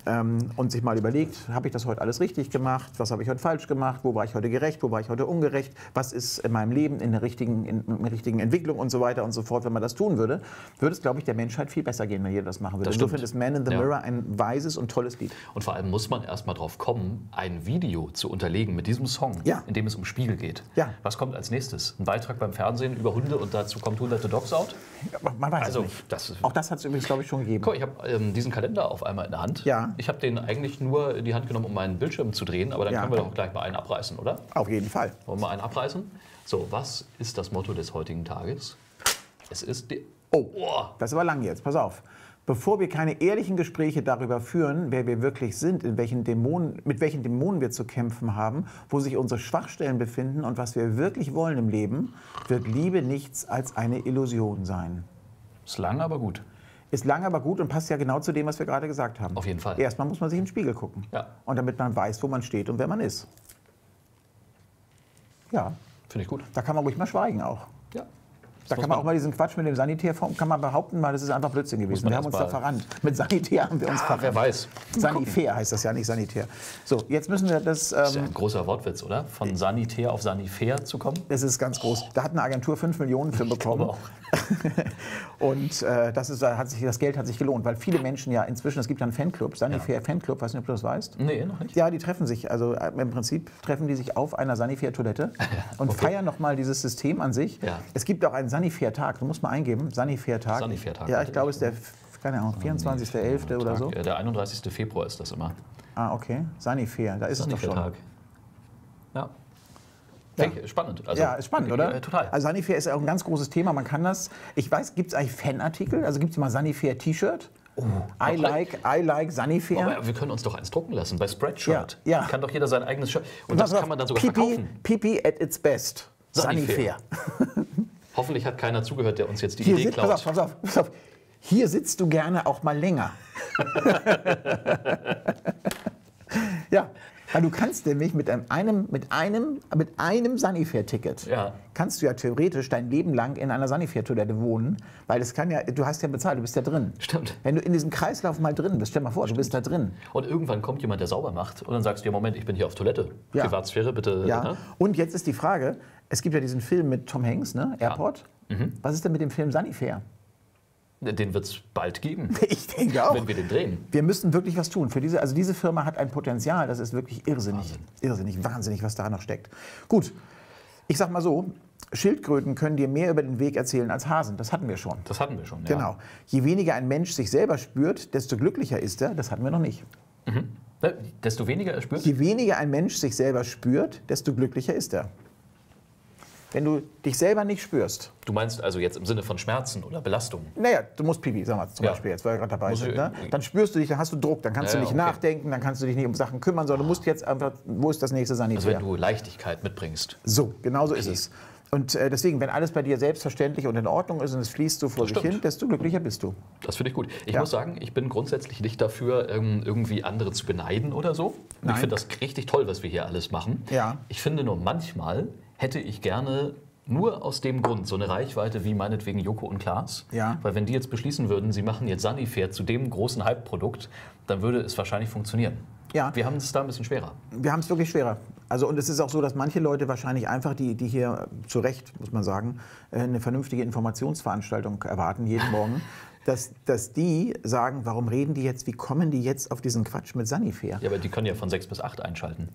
ähm, und sich mal überlegt, habe ich das heute alles richtig gemacht? Was habe ich heute falsch gemacht? Wo war ich heute gerecht? Wo war ich heute ungerecht? Was ist in meinem Leben in der richtigen, in, in der richtigen Entwicklung und so weiter und so fort? Wenn man das tun würde, würde es, glaube ich, der Menschheit viel besser gehen, wenn jeder das machen würde. Das Insofern ist Man in the Ja. Mirror ein weises und tolles Lied. Und vor allem muss man erst mal drauf kommen, ein Video zu unterlegen mit diesem Song, Ja. in dem es um Spiegel geht. Ja. Was kommt als nächstes? Ein Beitrag beim Fernsehen über Hunde und dazu kommt 100 Dogs out? Aber Man weiß Also, es nicht. das. Auch das hat es übrigens, glaube ich, schon gegeben. Guck, ich habe ähm, diesen Kalender auf einmal in der Hand. Ja. Ich habe den eigentlich nur in die Hand genommen, um meinen Bildschirm zu drehen, aber dann Ja. können wir doch gleich mal einen abreißen, oder? Auf jeden Fall. Wollen wir einen abreißen? So, was ist das Motto des heutigen Tages? Es ist die. Oh, Oh. das ist aber lang jetzt. Pass auf. Bevor wir keine ehrlichen Gespräche darüber führen, wer wir wirklich sind, in welchen Dämonen, mit welchen Dämonen wir zu kämpfen haben, wo sich unsere Schwachstellen befinden und was wir wirklich wollen im Leben, wird Liebe nichts als eine Illusion sein. Ist lang, aber gut. Ist lang, aber gut und passt ja genau zu dem, was wir gerade gesagt haben. Auf jeden Fall. Erstmal muss man sich den Spiegel gucken. Ja. Und damit man weiß, wo man steht und wer man ist. Ja, Finde ich gut. da kann man ruhig mal schweigen auch. Ja. Da kann man auch mal diesen Quatsch mit dem Sanitärfonds, kann man behaupten, mal, das ist einfach Blödsinn gewesen. Wir haben uns da verrannt. Mit Sanitär haben wir uns verrannt. wer weiß. Sanifair heißt das ja, nicht Sanitär. So, jetzt müssen wir das. Das ist ja Ähm, ein großer Wortwitz, oder? Von Sanitär auf Sanifair zu kommen. das ist ganz groß. Da hat eine Agentur 5 Millionen für bekommen. *laughs* Und äh, das, ist, hat sich, das Geld hat sich gelohnt, weil viele Menschen ja inzwischen, es gibt ja einen Fanclub, Sanifair Fanclub, weiß nicht, ob du das weißt. Nee, noch nicht. Ja, die treffen sich. Also äh, im Prinzip treffen die sich auf einer Sanifair-Toilette *laughs* und feiern nochmal dieses System an sich. Ja. Es gibt auch einen Sanifair-Tag, du musst mal eingeben, Sanifair-Tag. Sanifair-Tag, Ja, ich glaube, es ist der, keine Ahnung, 24.11. oder so. Äh, Der 31. Februar ist das immer. Ah, okay. Sanifair, da ist es doch schon. Ja. Ich spannend. Also, ja, ist spannend, oder? Ja, total. Also Sanifair ist ja auch ein ganz großes Thema. Man kann das, ich weiß, gibt es eigentlich Fanartikel? Also gibt es mal Sanifair T-Shirt? I like, I like Sanifair. Aber wir können uns doch eins drucken lassen bei Spreadshirt. Ja, ja. Kann doch jeder sein eigenes Shirt. Und das Pass auf, kann man dann sogar Pipi, verkaufen. Pipi at its best. Sanifair. Sanifair. *laughs* Hoffentlich hat keiner zugehört, der uns jetzt die Hier Idee pass klaut. auf, pass auf, pass auf. Hier sitzt du gerne auch mal länger. *laughs* ja, weil du kannst nämlich mit einem, mit einem, mit einem Sanifair-Ticket Ja. kannst du ja theoretisch dein Leben lang in einer Sanifair-Toilette wohnen, weil es kann ja, du hast ja bezahlt, du bist ja drin. Stimmt. Wenn du in diesem Kreislauf mal drin bist, stell mal vor, du bist da drin. Und irgendwann kommt jemand, der sauber macht und dann sagst du, ja Moment, ich bin hier auf Toilette. Ja. Privatsphäre, bitte. Ja. Ne? Und jetzt ist die Frage, es gibt ja diesen Film mit Tom Hanks, ne? Airport. Mhm. Was ist denn mit dem Film Sanifair? Den wird es bald geben, *laughs* Ich denke auch. wenn wir den drehen. Wir müssen wirklich was tun. Für diese, also diese Firma hat ein Potenzial, das ist wirklich irrsinnig. Irrsinnig, wahnsinnig, was da noch steckt. Gut, ich sag mal so, Schildkröten können dir mehr über den Weg erzählen als Hasen. Das hatten wir schon. Das hatten wir schon. Ja. Genau. Je weniger ein Mensch sich selber spürt, desto glücklicher ist er. Das hatten wir noch nicht. Ne, Desto weniger er spürt. Je weniger ein Mensch sich selber spürt, desto glücklicher ist er. Wenn du dich selber nicht spürst, Du meinst also jetzt im Sinne von Schmerzen oder Belastung? naja, du musst Pipi, sagen wir zum Ja. Beispiel jetzt, weil wir gerade dabei Muss sind, ne? dann spürst du dich, dann hast du Druck, dann kannst Ja, du nicht okay. nachdenken, dann kannst du dich nicht um Sachen kümmern, sondern du musst jetzt einfach, wo ist das nächste Also Sanitär? wenn du Leichtigkeit mitbringst. So, genau so ist es. Und äh, deswegen, wenn alles bei dir selbstverständlich und in Ordnung ist und es fließt so vor Das sich stimmt. hin, desto glücklicher bist du. Das finde ich gut. Ich Ja. muss sagen, ich bin grundsätzlich nicht dafür, ähm, irgendwie andere zu beneiden oder so. Nein. Ich finde das richtig toll, was wir hier alles machen. Ja. Ich finde nur manchmal hätte ich gerne nur aus dem Grund so eine Reichweite wie meinetwegen Joko und Klaas. Ja. Weil wenn die jetzt beschließen würden, sie machen jetzt Sanifair zu dem großen Hype-Produkt, dann würde es wahrscheinlich funktionieren. Ja. Wir haben es da ein bisschen schwerer. Wir haben es wirklich schwerer. Also und es ist auch so, dass manche Leute wahrscheinlich einfach, die, die hier zu Recht, muss man sagen, äh, eine vernünftige Informationsveranstaltung erwarten jeden Morgen, *laughs* dass, dass die sagen, warum reden die jetzt, wie kommen die jetzt auf diesen Quatsch mit Sanifair? Ja, aber die können ja von 6 bis 8 einschalten.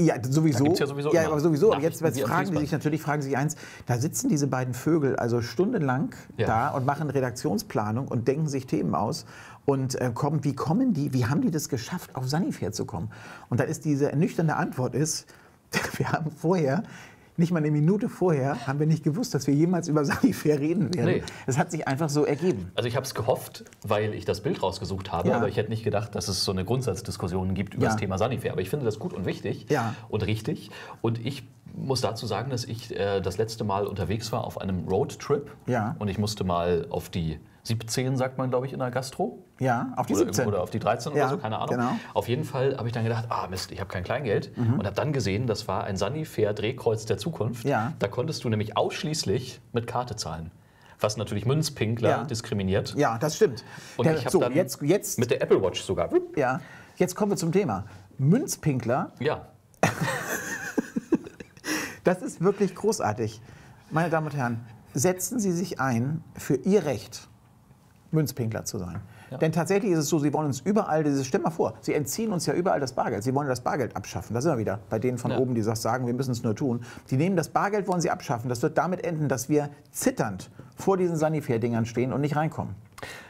Ja, sowieso. Da ja sowieso ja, aber sowieso. Aber jetzt, fragen die sich natürlich, fragen sich eins, da sitzen diese beiden Vögel also stundenlang Ja. da und machen Redaktionsplanung und denken sich Themen aus. Und äh, kommen, wie kommen die, wie haben die das geschafft, auf Sanifair zu kommen? Und da ist diese ernüchternde Antwort ist, *laughs* wir haben vorher, nicht mal eine Minute vorher, haben wir nicht gewusst, dass wir jemals über Sanifair reden werden. Nee. Es hat sich einfach so ergeben. Also ich habe es gehofft, weil ich das Bild rausgesucht habe, Ja. aber ich hätte nicht gedacht, dass es so eine Grundsatzdiskussion gibt über Ja. das Thema Sanifair. Aber ich finde das gut und wichtig Ja. und richtig. Und ich muss dazu sagen, dass ich äh, das letzte Mal unterwegs war auf einem Roadtrip. Und ich musste mal auf die 17, sagt man, glaube ich, in der Gastro. Ja, auf die Oder, 17. oder auf die 13 Ja, oder so, keine Ahnung. genau. Auf jeden Fall habe ich dann gedacht, ah Mist, ich habe kein Kleingeld. Mhm. Und habe dann gesehen, das war ein Sanifair Drehkreuz der Zukunft. Ja. Da konntest du nämlich ausschließlich mit Karte zahlen. Was natürlich Münzpinkler Ja. diskriminiert. Ja, das stimmt. Und Der- ich habe so, dann jetzt, jetzt, mit der Apple Watch sogar. ja, jetzt kommen wir zum Thema. Münzpinkler Ja, *laughs* Das ist wirklich großartig. Meine Damen und Herren, setzen Sie sich ein für Ihr Recht, Münzpinkler zu sein. Denn tatsächlich ist es so, Sie wollen uns überall dieses, stell mal vor, Sie entziehen uns ja überall das Bargeld. Sie wollen das Bargeld abschaffen. Da sind wir wieder bei denen von Ja. oben, die das sagen, wir müssen es nur tun. Die nehmen das Bargeld, wollen sie abschaffen. Das wird damit enden, dass wir zitternd vor diesen Sanifair-Dingern stehen und nicht reinkommen.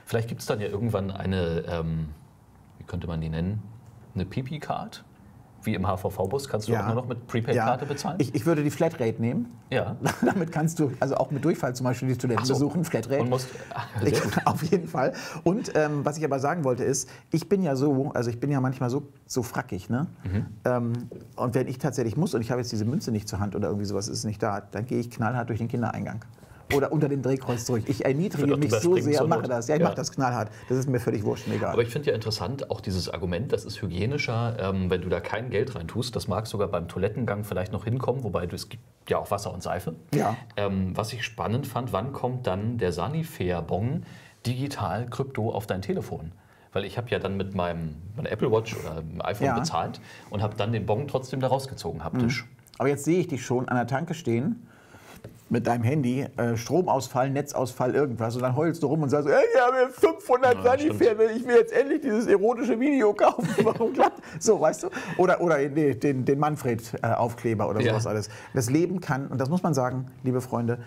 vielleicht gibt es dann ja irgendwann eine, ähm, wie könnte man die nennen? Eine Pipi-Card? Wie im HVV-Bus kannst du auch nur noch mit Prepaid-Karte bezahlen? Ich, ich würde die Flatrate nehmen. ja. *laughs* Damit kannst du, also auch mit Durchfall zum Beispiel die Toiletten Ach so. besuchen, Flatrate. Und musst, ah, *laughs* Ich, auf jeden Fall. Und ähm, was ich aber sagen wollte ist, ich bin ja so, also ich bin ja manchmal so, so frackig, ne? Mhm. Ähm, und wenn ich tatsächlich muss und ich habe jetzt diese Münze nicht zur Hand oder irgendwie sowas ist nicht da, dann gehe ich knallhart durch den Kindereingang. Oder unter dem Drehkreuz durch. Ich erniedrige auch mich so sehr, mache das. Ja, ich Ja. mache das knallhart. Das ist mir völlig wurscht, mir egal. Aber ich finde ja interessant, auch dieses Argument, das ist hygienischer, ähm, wenn du da kein Geld reintust. Das mag sogar beim Toilettengang vielleicht noch hinkommen, wobei du, es gibt ja auch Wasser und Seife. Ja. Ähm, was ich spannend fand, wann kommt dann der Sanifair-Bon digital Krypto auf dein Telefon? Weil ich habe ja dann mit meinem meiner Apple Watch oder iPhone Ja. bezahlt und habe dann den Bon trotzdem da rausgezogen, haptisch. Aber jetzt sehe ich dich schon an der Tanke stehen mit deinem Handy, äh, Stromausfall, Netzausfall, irgendwas. Und dann heulst du rum und sagst, ey, ich habe 500 Ja, Sanifair, ich will jetzt endlich dieses erotische Video kaufen. *laughs* Warum klappt? So, weißt du? Oder, oder nee, den, den Manfred-Aufkleber oder Ja. sowas alles. Das Leben kann, und das muss man sagen, liebe Freunde,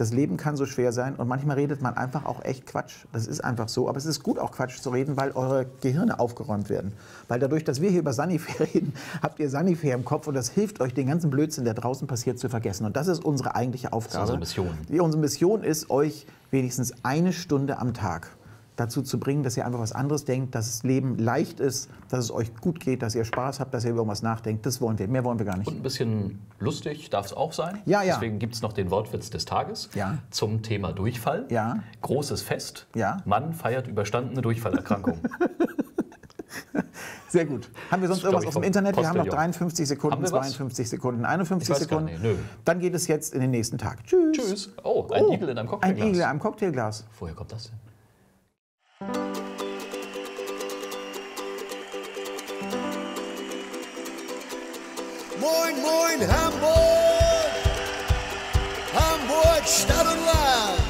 das Leben kann so schwer sein und manchmal redet man einfach auch echt Quatsch. Das ist einfach so. Aber es ist gut, auch Quatsch zu reden, weil eure Gehirne aufgeräumt werden. Weil dadurch, dass wir hier über Sanifair *laughs* reden, habt ihr Sanifair im Kopf und das hilft euch, den ganzen Blödsinn, der draußen passiert, zu vergessen. Und das ist unsere eigentliche Aufgabe. unsere Mission. Die, unsere Mission ist, euch wenigstens eine Stunde am Tag dazu zu bringen, dass ihr einfach was anderes denkt, dass das Leben leicht ist, dass es euch gut geht, dass ihr Spaß habt, dass ihr über irgendwas nachdenkt. Das wollen wir. Mehr wollen wir gar nicht. Und ein bisschen lustig darf es auch sein. Ja, ja. Deswegen gibt es noch den Wortwitz des Tages Ja. zum Thema Durchfall. Ja. Großes Fest. Ja. Mann feiert überstandene Durchfallerkrankung. *laughs* Sehr gut. Haben wir sonst irgendwas aus dem Internet? Wir haben noch Postillon. 53 Sekunden, Haben wir was? 52 Sekunden, 51 Ich weiß gar Sekunden. Dann geht es jetzt in den nächsten Tag. Tschüss. Tschüss. Oh, ein Igel in einem Ein Cocktailglas. Igel in einem Cocktailglas. Woher kommt das denn? Moin, moin, Hamburg! Hamburg Stadt!